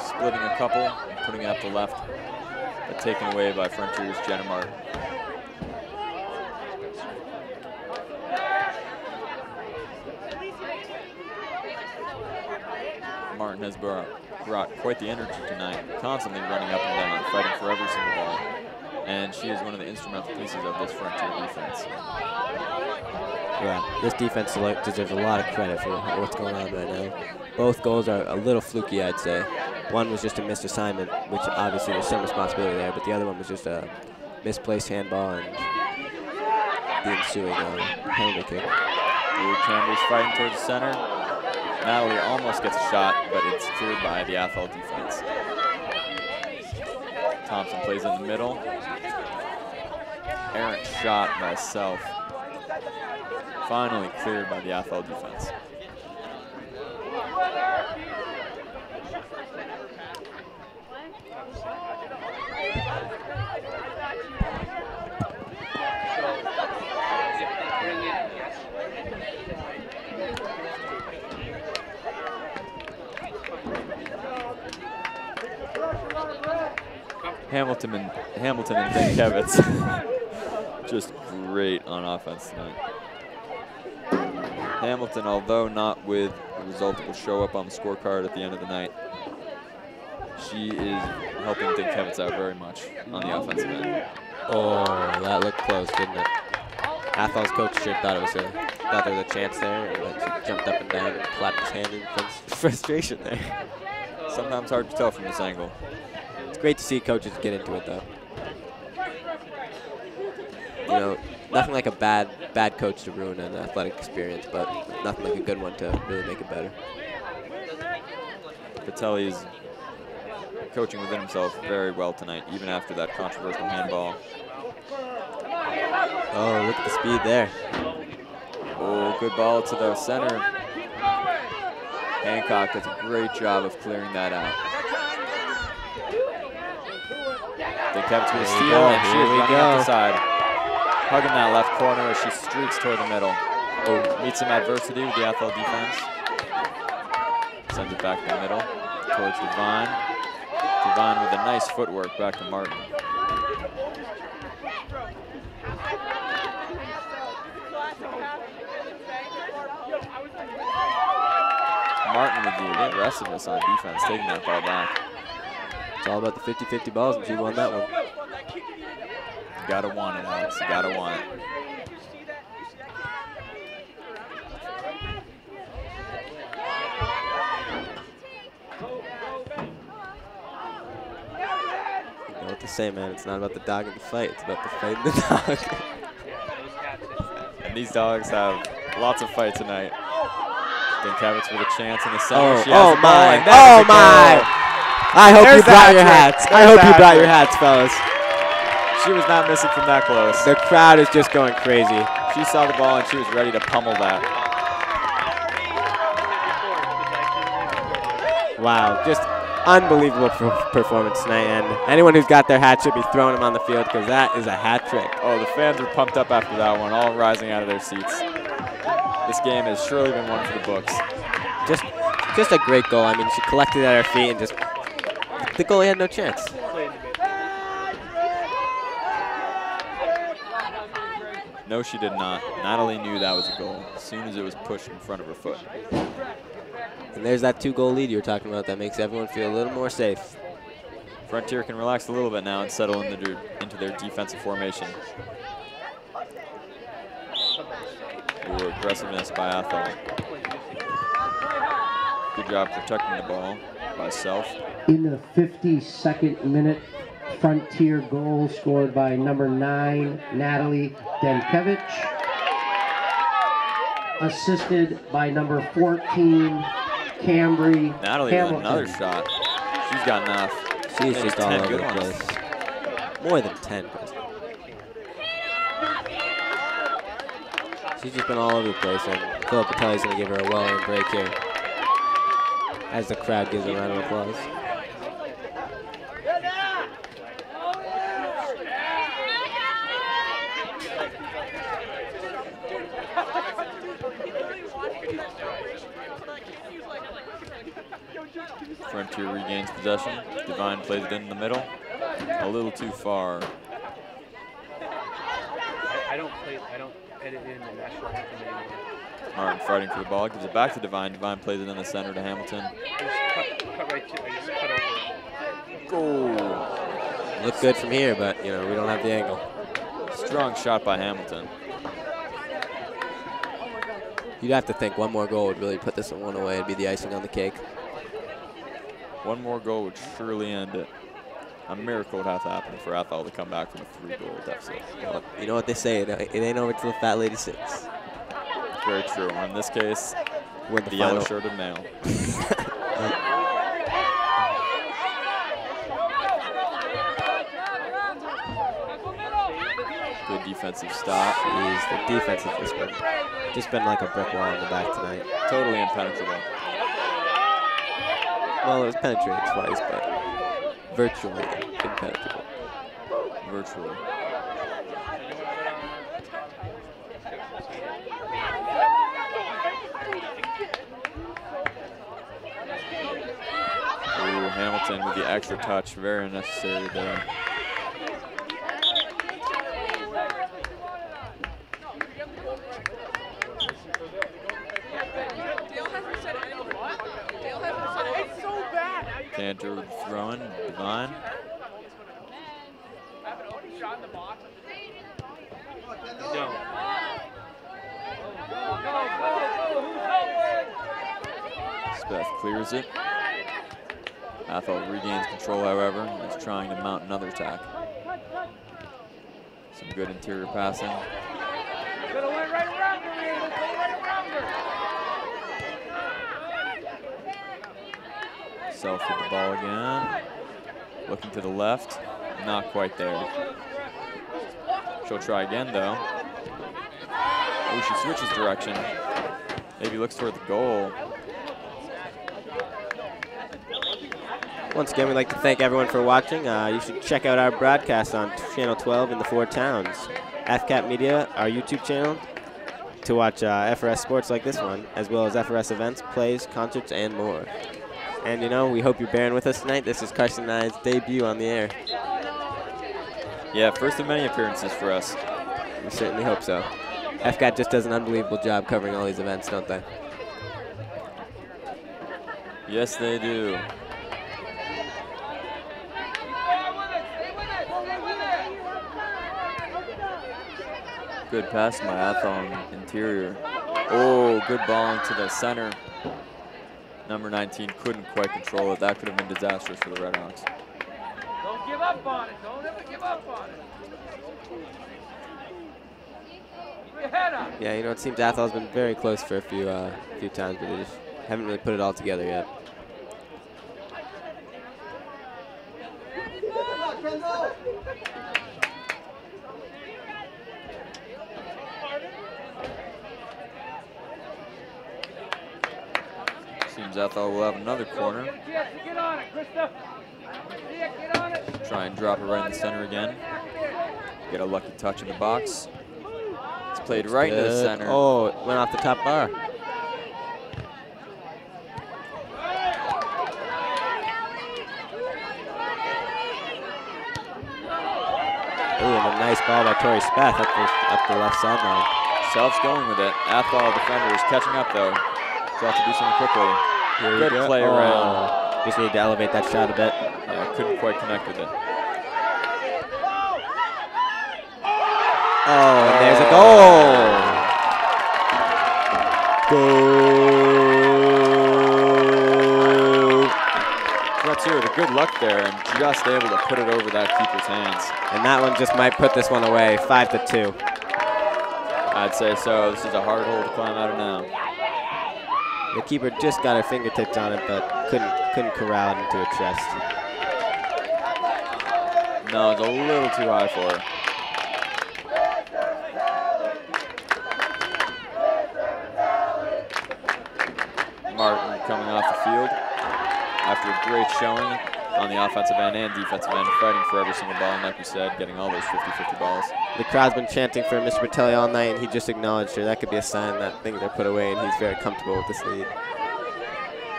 Splitting a couple and putting it up the left, but taken away by Frontier's Jenna Martin. Martin has brought, brought quite the energy tonight, constantly running up and down, fighting for every single ball. And she is one of the instrumental pieces of this Frontier defense. Yeah, this defense select deserves a lot of credit for what's going on right now. Both goals are a little fluky, I'd say. One was just a missed assignment, which obviously there's some responsibility there, but the other one was just a misplaced handball and the ensuing uh, penalty kick. Cambridge fighting towards the center. Natalie almost gets a shot, but it's cleared by the Athol defense. Thompson plays in the middle. Errant shot by Self. Finally cleared by the Athol defense. Hamilton and Hamilton and Dankevitz <laughs> just great on offense tonight. Hamilton, although not with a result that will show up on the scorecard at the end of the night, she is helping Dinkevitz out very much on the offensive end. Oh, that looked close, didn't it? Athol's coach sure thought it was a thought there was a chance there, but he jumped up and down and clapped his hand in <laughs> frustration there. <laughs> Sometimes hard to tell from this angle. It's great to see coaches get into it though. You know, nothing like a bad bad coach to ruin an athletic experience, but nothing like a good one to really make it better. Patelli is coaching within himself very well tonight, even after that controversial handball. Oh, look at the speed there. Oh, good ball to the center. Hancock does a great job of clearing that out. With a Here we steal, go, and she is running up the side. Hugging that left corner as she streaks toward the middle. Oh, meets some adversity with the Athol defense. Sends it back to the middle, towards Devine. Devine with a nice footwork back to Martin. Martin with the aggressiveness on defense, taking that ball back. It's all about the 50-50 balls, and she won that one. Gotta want it, Alex. Gotta want it. You know what to say, man. It's not about the dog in the fight. It's about the fight in the <laughs> dog. And these dogs have lots of fight tonight. Dinkevitz with a chance in the center. oh, oh my. and Oh my. I hope There's you brought your hats. I hope you brought your hats, fellas. She was not missing from that close. The crowd is just going crazy. She saw the ball and she was ready to pummel that. Wow, just unbelievable per- performance tonight. And anyone who's got their hat should be throwing them on the field because that is a hat trick. Oh, the fans were pumped up after that one, all rising out of their seats. This game has surely been one for the books. Just, just a great goal. I mean, she collected at her feet and just the goalie had no chance. No, she did not. Natalie knew that was a goal as soon as it was pushed in front of her foot. And there's that two-goal lead you were talking about that makes everyone feel a little more safe. Frontier can relax a little bit now and settle into their, into their defensive formation. Ooh, aggressiveness by Athol. Good job protecting the ball by Self. In the 52nd minute, Frontier goal scored by number nine, Natalie Dankevich. Assisted by number 14, Cambry Natalie Hamilton. with another shot. She's got enough. She's just all over good the ones. place. More than 10. She's just been all over the place, and Philip Patelli's going to give her a well-earned break here. As the crowd gives a round of applause. Frontier regains possession. Devine plays it in the middle. A little too far. I, I don't play. I don't edit in the national anthem anymore. Martin fighting for the ball. Gives it back to Devine. Devine plays it in the center to Hamilton. I just cut, cut right to. I just cut over. Goal. Look good from here, but, you know, we don't have the angle. Strong shot by Hamilton. You'd have to think one more goal would really put this one away It'd be the icing on the cake. One more goal would surely end it. A miracle would have to happen for Athol to come back from a three-goal deficit. Well, you know what they say, it, it ain't over till the fat lady sits. Very true. In this case, with the, the yellow-shirted male. <laughs> Good defensive stop. Jeez, the defense has just been, just been like a brick wall in the back tonight. Totally impenetrable. Well, it was penetrated twice, but virtually impenetrable. Virtually. Ooh, Hamilton with the extra touch. Very unnecessary there. Cantor throwing. No. Speth clears it. Athol regains control, however, and is trying to mount another attack. Some good interior passing. Self with the ball again. Looking to the left. Not quite there. She'll try again, though. Oh, she switches direction. Maybe looks toward the goal. Once again, we'd like to thank everyone for watching. Uh, you should check out our broadcast on Channel 12 in the four towns. FCAT Media, our YouTube channel, to watch uh, FRS sports like this one, as well as FRS events, plays, concerts, and more. And you know, we hope you're bearing with us tonight. This is Karsten and I's debut on the air. Yeah, first of many appearances for us. We certainly hope so. FCAT just does an unbelievable job covering all these events, don't they? Yes, they do. Good pass by Athol interior. Oh, good ball into the center. Number 19 couldn't quite control it. That could have been disastrous for the Redhawks. Don't give up on it. Don't ever give up on it. Keep your head up. Yeah, you know, it seems Athol's been very close for a few, uh, few times, but they just haven't really put it all together yet. Seems Athol will have another corner. Get a chance to get on it, Krista. See it, get on it. Try and drop it right in the center again. Get a lucky touch in the box. It's played right into the center. Oh, it went off the top bar. Ooh, and a nice ball by Tori Spath up the, up the left sideline. Self's going with it. Athol defender is catching up though. So have to do something quickly. Good go. play Oh, around. Just need to elevate that shot a bit. Yeah, couldn't quite connect with it. Oh, and there's a goal. Goal. Hear. Good luck there and just able to put it over that keeper's hands. And that one just might put this one away, five to two. I'd say so. This is a hard hole to climb out of now. The keeper just got her fingertips on it, but couldn't couldn't corral it into a chest. No, it's a little too high for her. Martin coming off the field after a great showing on the offensive end and defensive end, fighting for every single ball, and like we said, getting all those 50-50 balls. The crowd's been chanting for Mr. Patelli all night, and he just acknowledged her. That could be a sign that things are put away, and he's very comfortable with this lead.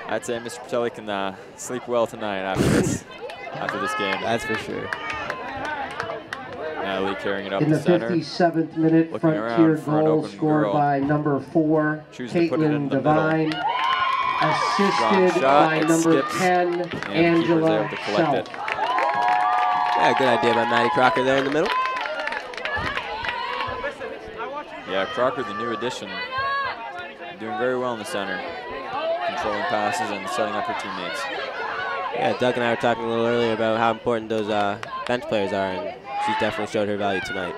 I'd say Mr. Patelli can uh, sleep well tonight after this <laughs> after this game. That's for sure. Natalie carrying it up In the the center. 57th minute, Looking Frontier around for goal scored girl. by number four, Choosing to put it in Caitlin the middle. Devine. Assisted shot, by it number skips, 10, and Angela able to collect Self. it. Yeah, good idea by Maddie Crocker there in the middle. Yeah, Crocker, the new addition. doing very well in the center, controlling passes and setting up her teammates. Yeah, Doug and I were talking a little earlier about how important those uh, bench players are, and she's definitely showed her value tonight.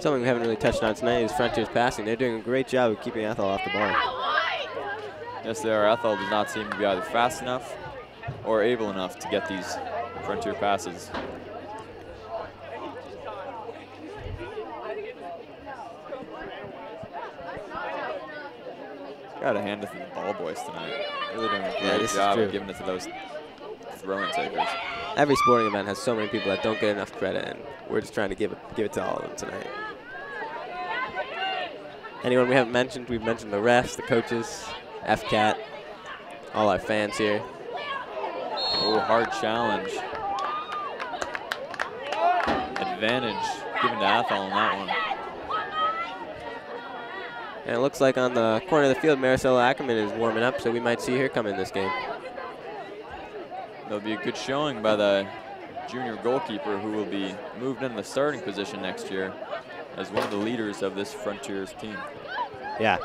Something we haven't really touched on tonight is Frontiers passing. They're doing a great job of keeping Athol off the ball. Yes, they. Athol does not seem to be either fast enough or able enough to get these frontier passes. Got to hand to the ball boys tonight. Really doing a great is job of giving it to those throwing takers. Every sporting event has so many people that don't get enough credit, and we're just trying to give it, give it to all of them tonight. Anyone we haven't mentioned, we've mentioned the refs, the coaches, FCAT, all our fans here. Oh, hard challenge. Advantage given to Athol on that one. And it looks like on the corner of the field, Maricela Ackerman is warming up, so we might see her come in this game. There'll be a good showing by the junior goalkeeper who will be moved into the starting position next year as one of the leaders of this Frontiers team. Yeah.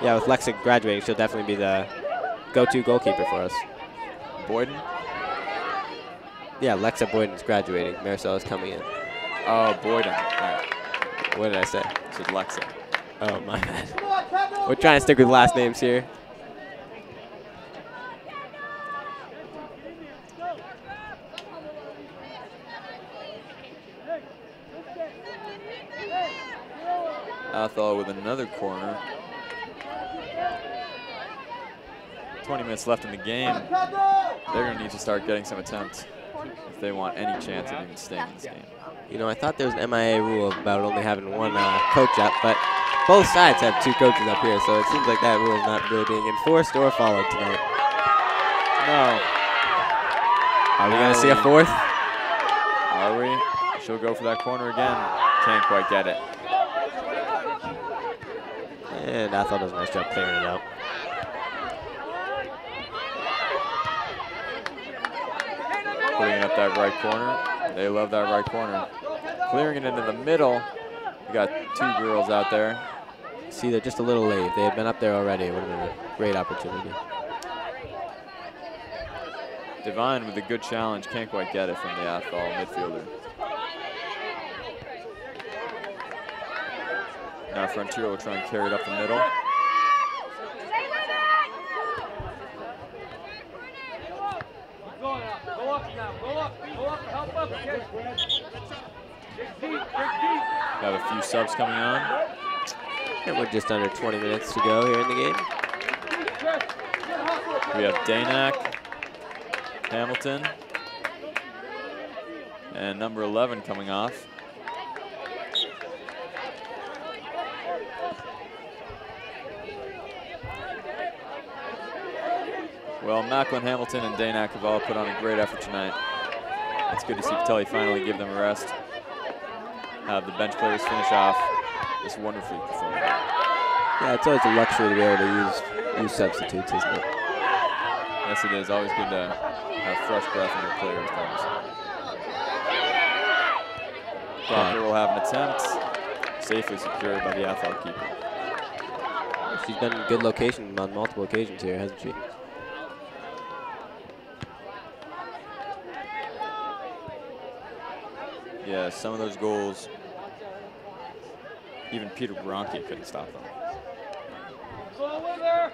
Yeah, with Lexa graduating, she'll definitely be the go-to goalkeeper for us. Boyden? Yeah, Lexa Boyden's graduating. Maricela's coming in. Oh, Boyden. Right. What did I say? This is Lexa. Oh, my bad. We're trying to stick with last names here. Athol with another corner. 20 minutes left in the game. They're going to need to start getting some attempts if they want any chance of even staying in this game. You know, I thought there was an MIAA rule about only having one uh, coach up, but both sides have two coaches up here, so it seems like that rule is not really being enforced or followed tonight. No. Are we going to see a fourth? Are we? She'll go for that corner again. Can't quite get it. And Athol does a nice job clearing it out. Putting it up that right corner. They love that right corner. Clearing it into the middle. We got two girls out there. See, they're just a little late. If they had been up there already, it would have been a great opportunity. Devine with a good challenge. Can't quite get it from the Athol midfielder. Now Frontier will try and carry it up the middle. Go now. Go up now. Go up. Go up. Help up. Dig deep. Dig deep. Got a few subs coming on. And we're just under 20 minutes to go here in the game. We have Danak, Hamilton, and number 11 coming off. Well, Macklin, Hamilton, and Danak have all put on a great effort tonight. It's good to see Patelli finally give them a rest. Have the bench players finish off this wonderfully performed. Yeah, it's always a luxury to be able to use use substitutes, isn't it? Yes, it is. Always good to have fresh breath in your players' times. Proctor will have an attempt, safely secured by the Athol keeper. She's been in good location on multiple occasions here, hasn't she? Yeah, some of those goals, even Peter Bronke couldn't stop them. Go with her.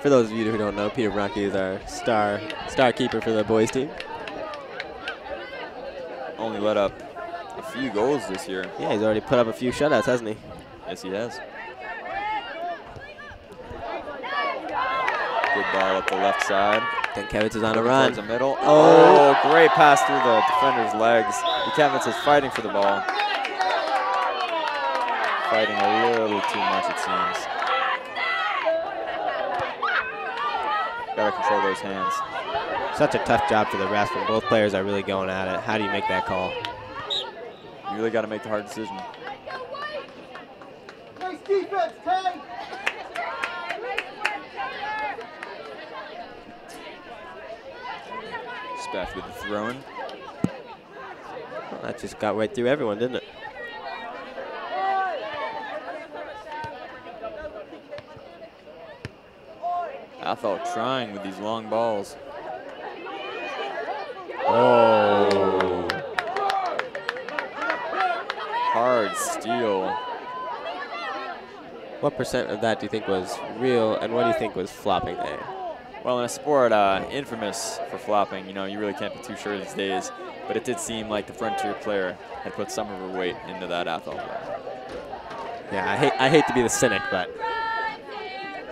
For those of you who don't know, Peter Bronke is our star star keeper for the boys team. Only let up a few goals this year. Yeah, he's already put up a few shutouts, hasn't he? Yes, he has. Good ball up the left side. Denkevitz is on a run. towards the middle. Oh. Oh, great pass through the defender's legs. Denkevitz is fighting for the ball. Fighting a little too much, it seems. Gotta control those hands. Such a tough job for the refs when both players are really going at it. How do you make that call? You really gotta make the hard decision. Nice defense, Tay. With the throwing. Well, that just got right through everyone, didn't it? Athol trying with these long balls. Oh. Hard steal. What percent of that do you think was real, and what do you think was flopping there? Well, in a sport uh, infamous for flopping, you know, you really can't be too sure these days. But it did seem like the Frontier player had put some of her weight into that Athol. Yeah, I hate, I hate to be the cynic, but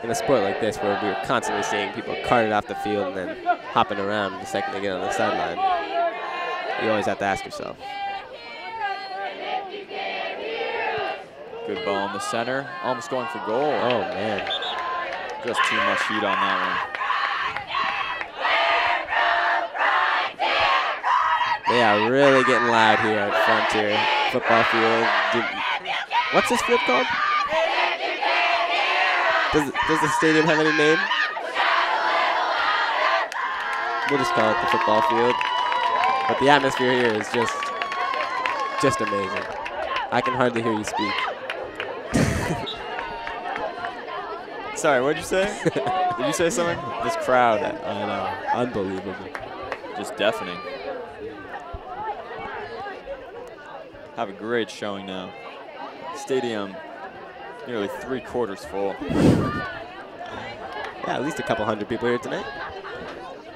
in a sport like this where we're constantly seeing people carted off the field and then hopping around the second they get on the sideline, you always have to ask yourself. Good ball in the center, almost going for goal. Oh, man. Just too much heat on that They are really getting loud here at Frontier Football Field. What's this field called? Does, does the stadium have any name? We'll just call it the football field. But the atmosphere here is just, just amazing. I can hardly hear you speak. <laughs> Sorry, what'd you say? <laughs> Did you say something? This crowd, I know, unbelievable. just deafening. Have a great showing now. Stadium nearly three quarters full. Yeah, at least a couple hundred people here tonight.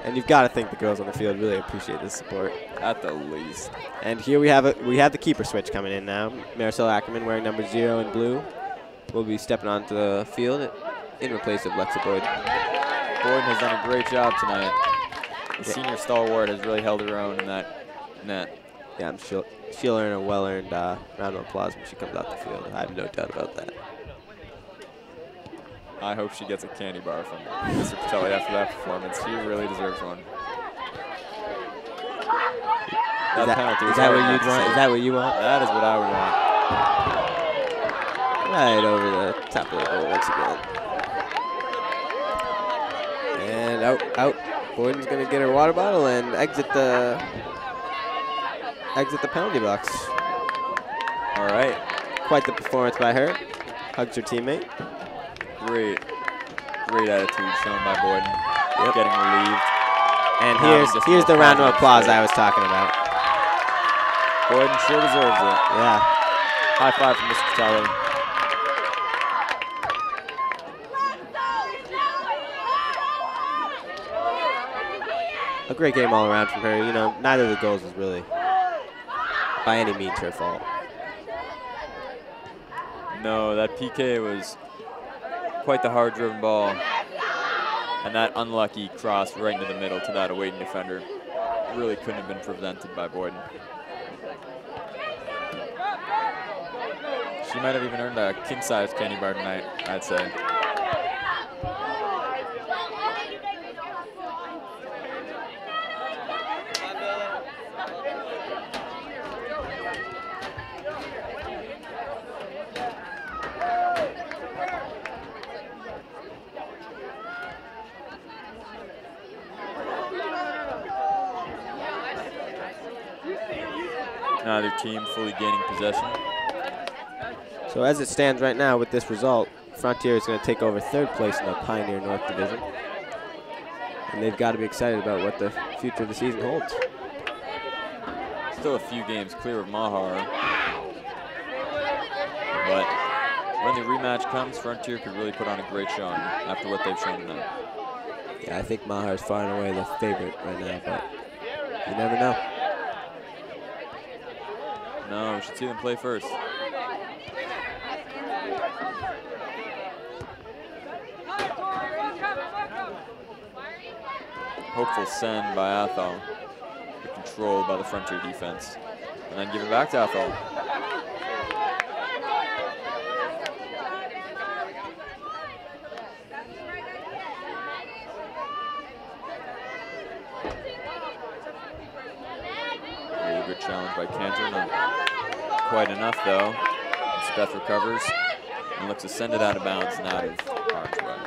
And you've got to think the girls on the field really appreciate this support. At the least. And here we have a, we have the keeper switch coming in now. Maricel Ackerman wearing number zero in blue will be stepping onto the field in replace of Lexa Boyd. Boyd has done a great job tonight. The Yeah. senior stalwart has really held her own in that net. Yeah, I'm sure she'll earn a well-earned uh, round of applause when she comes out the field. I have no doubt about that. I hope she gets a candy bar from Mr. Patelli after that performance. She really deserves one. Is that, penalty is that what you'd want? Is that what you want? That is what I would want. Right over the top of the goal once again. And out, out. Boyden's gonna get her water bottle and exit the exit the penalty box. All right. Quite the performance by her. Hugs her teammate. Great, great attitude shown by Boyden. Yep. Getting relieved. And here's here's the round of applause. I was talking about. Boyden sure deserves it. Yeah. High five from Mr. Patelli. A great game all around from her. You know, neither of the goals was really by any means her fault. No, that PK was quite the hard-driven ball. And that unlucky cross right into the middle to that awaiting defender really couldn't have been prevented by Boyden. She might have even earned a king-size candy bar tonight, I'd say. Neither team fully gaining possession. So as it stands right now with this result, Frontier is going to take over third place in the Pioneer North Division. And they've got to be excited about what the future of the season holds. Still a few games clear of Mahar. But when the rematch comes, Frontier could really put on a great show after what they've shown tonight. Yeah, I think Mahar is far and away the favorite right now, but you never know. No, we should see them play first. Hopeful send by Athol, controlled by the Frontier defense. And then give it back to Athol. quite enough, though. Steph recovers and looks to send it out of bounds and out of harm's way.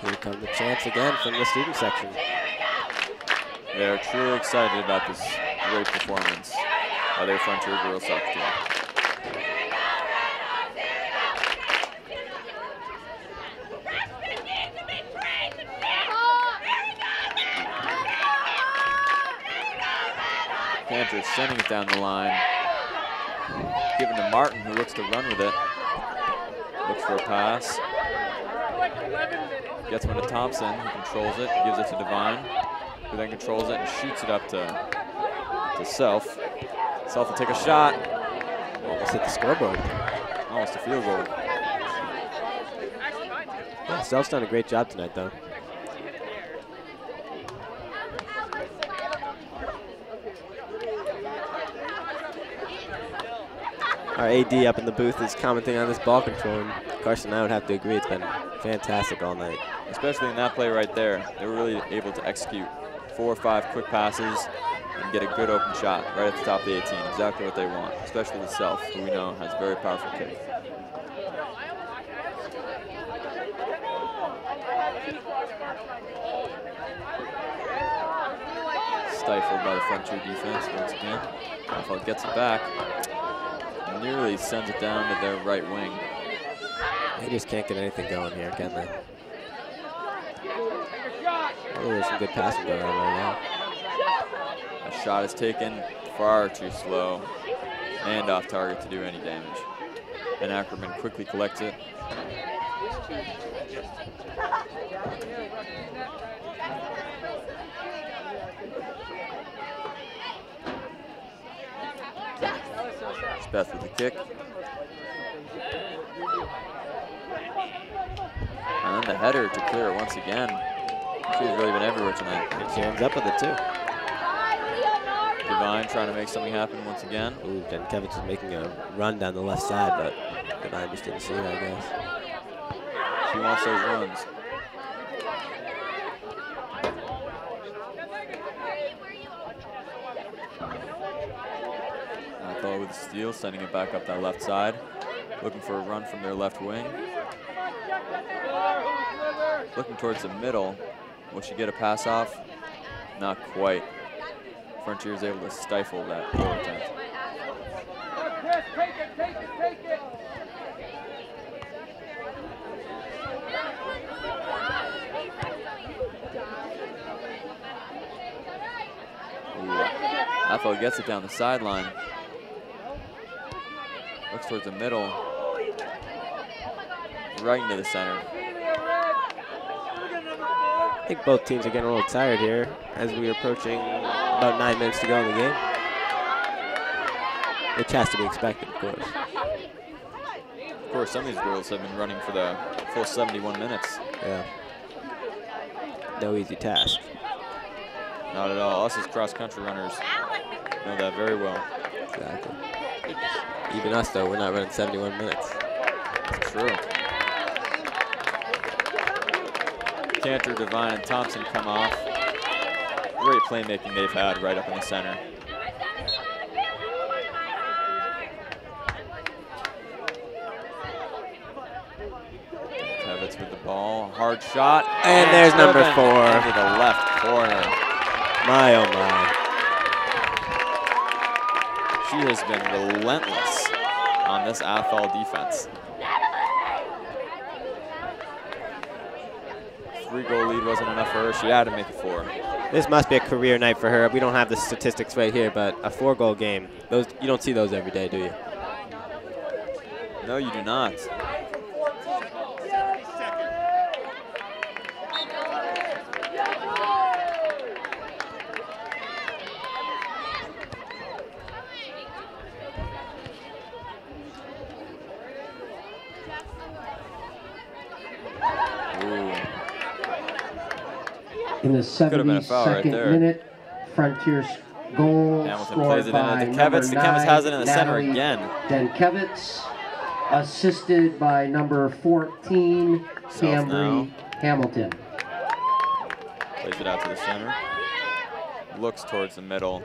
Here come the chance again from the student section. They're truly excited about this great performance by their Frontier girls soccer team. Panthers sending it down the line. Giving to Martin, who looks to run with it. Looks for a pass. Gets one to Thompson, who controls it, gives it to Devine, who then controls it and shoots it up to, to Self. Self will take a shot. Almost hit the scoreboard. Almost a field goal. Yeah, Self's done a great job tonight, though. Our AD up in the booth is commenting on this ball control, and Karsten and I would have to agree it's been fantastic all night. Especially in that play right there. They were really able to execute four or five quick passes and get a good open shot right at the top of the 18. Exactly what they want, especially with Self, who we know has a very powerful kick. Stifled by the Frontier defense once again. Rafael gets it back. Nearly sends it down to their right wing. They just can't get anything going here, can they? Oh, there's some good passing going on right now. A shot is taken far too slow and off target to do any damage. And Ackerman quickly collects it. Beth with the kick. And then the header to clear it once again. She's really been everywhere tonight. And she ends up with it, too. Devine trying to make something happen once again. Ooh, Denkevich is making a run down the left side, but Devine just didn't see it, I guess. She wants those runs. Athol with the steal, sending it back up that left side. Looking for a run from their left wing. Looking towards the middle. Will she get a pass off? Not quite. Frontier is able to stifle that goal attempt. Athol gets it down the sideline. Looks towards the middle. Right into the center. I think both teams are getting a little tired here as we're approaching about nine minutes to go in the game. Which has to be expected, of course. Of course, some of these girls have been running for the full 71 minutes. Yeah. No easy task. Not at all. Us as cross-country runners know that very well. Exactly. Even us, though, we're not running 71 minutes. It's true. Cantor, Devine, and Thompson come off. Great playmaking they've had right up in the center. Kevitz with the ball. Hard shot. And there's number four. Into the left corner. My, oh my. She has been relentless on this Athol defense. Three goal lead wasn't enough for her. She had to make it four. This must be a career night for her. We don't have the statistics right here, but a four-goal game, those you don't see those every day, do you? No, you do not. Ooh. In the Could've been a foul right 72nd minute, Frontier's goal Hamilton scored plays it in by at the number Kevitz. The Kevitz nine, has it in the center Natalie again. Denkevitz, assisted by number 14, South Cambry. Hamilton. Plays it out to the center. Looks towards the middle.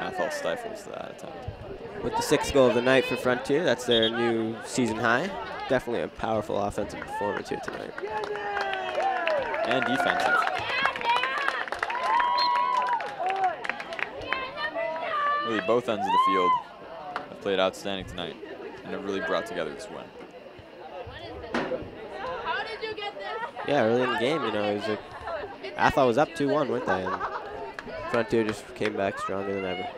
Athol stifles that attempt. With the sixth goal of the night for Frontier, that's their new season high. Definitely a powerful offensive performance here tonight. And defensive. Really, both ends of the field have played outstanding tonight and have really brought together this win. Yeah, early in the game, you know, it was a, Athol was up 2-1, weren't they? And Frontier just came back stronger than ever.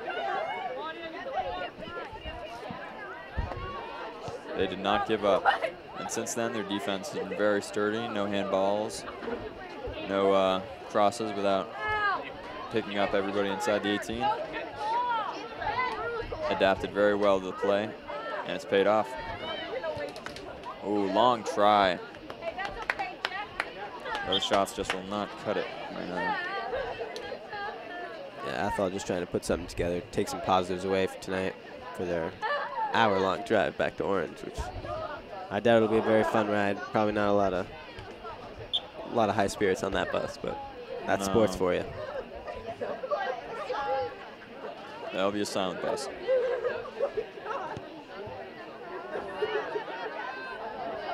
They did not give up. And since then, their defense has been very sturdy. No handballs, no uh, crosses without picking up everybody inside the 18. Adapted very well to the play, and it's paid off. Ooh, long try. Those shots just will not cut it. Uh, Yeah, Athol just trying to put something together, take some positives away for tonight for their hour-long drive back to Orange, which I doubt it'll be a very fun ride. Probably not a lot of a lot of high spirits on that bus, but that's sports for you. That'll be a silent bus.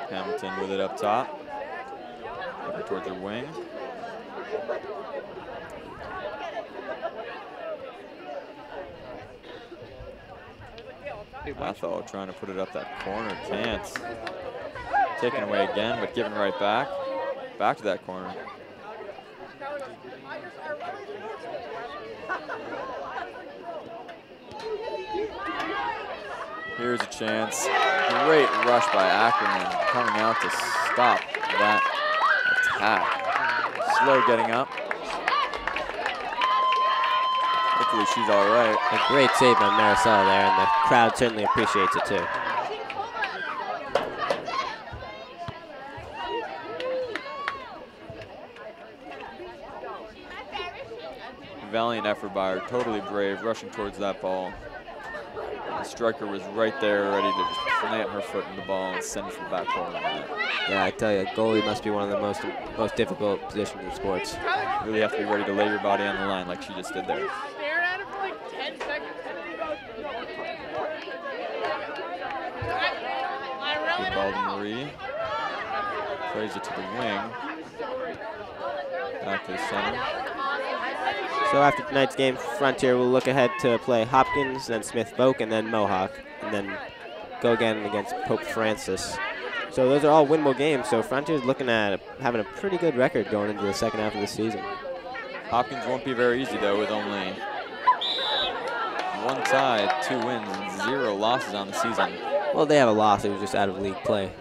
Hamilton with it up top. Looking towards her wing. Athol trying to put it up that corner. Can't. Taken away again, but given right back. Back to that corner. Here's a chance. Great rush by Ackerman coming out to stop that attack. Slow getting up. Hopefully she's all right. A great save by Marisol there, and the crowd certainly appreciates it too. Valiant effort by her, totally brave, rushing towards that ball. The striker was right there, ready to just plant her foot in the ball and send it to the back corner. of the net. Yeah, I tell you, goalie must be one of the most most difficult positions in sports. You Really have to be ready to lay your body on the line like she just did there. Stare at it for like 10 seconds. I ball to Marie. Plays it to the wing. Back to the center. So after tonight's game, Frontier will look ahead to play Hopkins, then Smith Voke, and then Mohawk, and then go again against Pope Francis. So those are all winnable games. So Frontier's looking at having a pretty good record going into the second half of the season. Hopkins won't be very easy though with only one tie, two wins, and zero losses on the season. Well, they have a loss. It was just out of league play.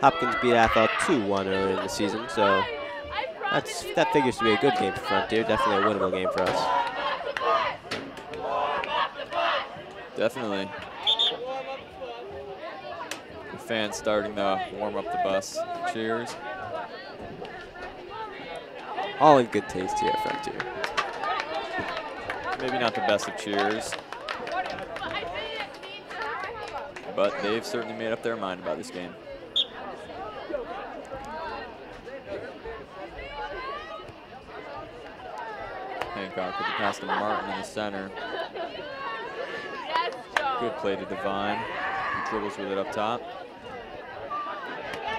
Hopkins beat Athol 2-1 earlier in the season, so that's that figures to be a good game for Frontier. Definitely a winnable game for us. Definitely. Fans starting to warm up the bus. Cheers. All in good taste here at Frontier. Maybe not the best of cheers, but they've certainly made up their mind about this game. Hancock with the pass to Martin in the center. Good play to Devine. He dribbles with it up top.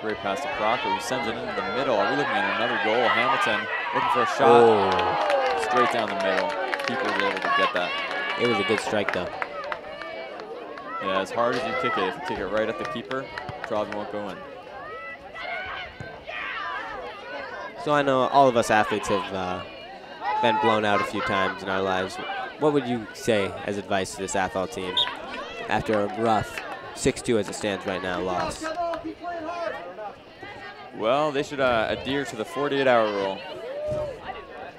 Great pass to Crocker, who sends it into the middle. Are we looking at another goal? Hamilton looking for a shot. Oh, Straight down the middle. Keeper was able to get that. it was a good strike though. Yeah, as hard as you kick it, if you kick it right at the keeper, probably won't go in. So I know all of us athletes have uh, been blown out a few times in our lives. What would you say as advice to this Athol team after a rough 6-2 as it stands right now loss? Well, they should uh, adhere to the 48-hour rule.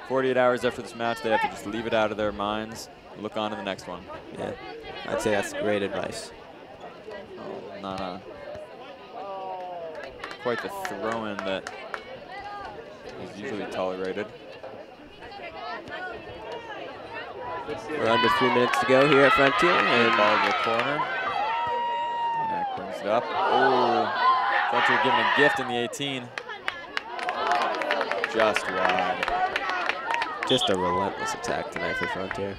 48 hours after this match, they have to just leave it out of their minds, look on to the next one. Yeah, I'd say that's great advice. Oh, not uh, quite the throw-in that is usually tolerated. We're under three minutes to go here at Frontier, And and ball to the corner. Mac brings it up. Oh, Frontier giving a gift in the 18. Just wide. Just a relentless attack tonight for Frontier.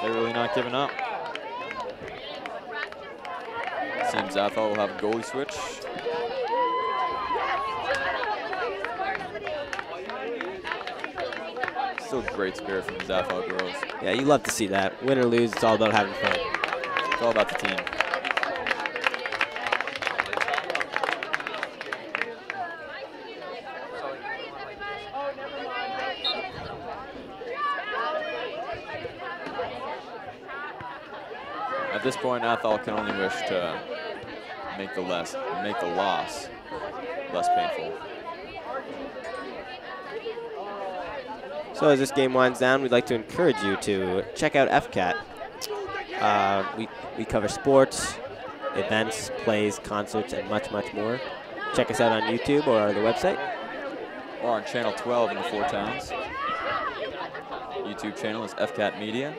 They're really not giving up. Seems Athol will have a goalie switch. Still great spirit from these Athol girls. Yeah, you love to see that. Win or lose, it's all about having fun. It's all about the team. At this point, Athol can only wish to make the less make the loss less painful. So as this game winds down, we'd like to encourage you to check out FCAT. Uh, we, we cover sports, events, plays, concerts, and much, much more. Check us out on YouTube or the website. Or on channel 12 in the four towns. YouTube channel is FCAT Media.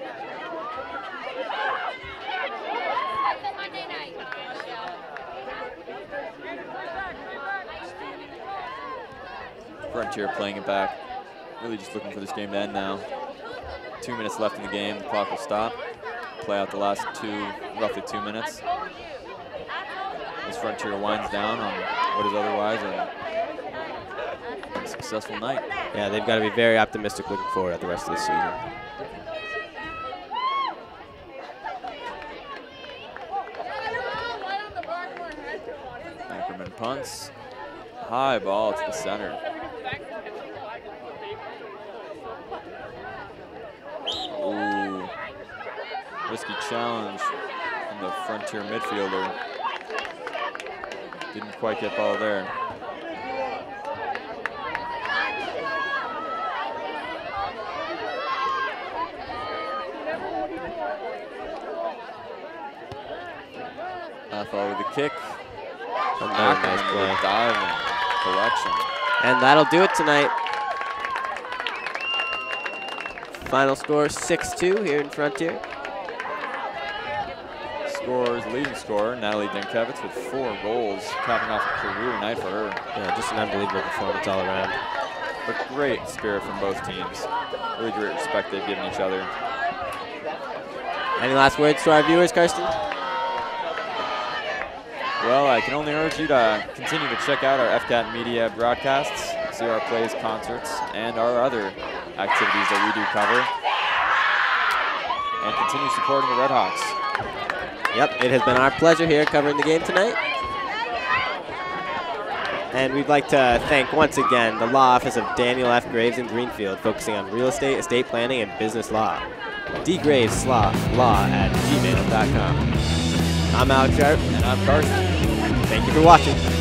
Frontier playing it back. Really just looking for this game to end now. Two minutes left in the game. The clock will stop. Play out the last two, roughly two minutes. As Frontier winds down on what is otherwise a successful night. Yeah, they've got to be very optimistic looking forward at the rest of the season. Ackerman punts. High ball to the center. Ooh. Risky challenge from the frontier midfielder. Didn't quite get ball there. Athol with the kick. Another nice play. diving collection. And that'll do it tonight. Final score 6-2 here in Frontier. Scores leading scorer Natalie Denkevitz with four goals, capping off a career night for her. Yeah, just an unbelievable performance all around. But great spirit from both teams. Really great respect they've given each other. Any last words to our viewers, Karsten? Well, I can only urge you to continue to check out our FCAT media broadcasts, see our plays, concerts, and our other activities that we do cover. And continue supporting the Redhawks. Yep, it has been our pleasure here covering the game tonight. And we'd like to thank once again the law office of Daniel F. Graves in Greenfield, focusing on real estate, estate planning, and business law. dgraves law, law at gmail.com. I'm Alex Sharp. And I'm Karsten. Thank you for watching.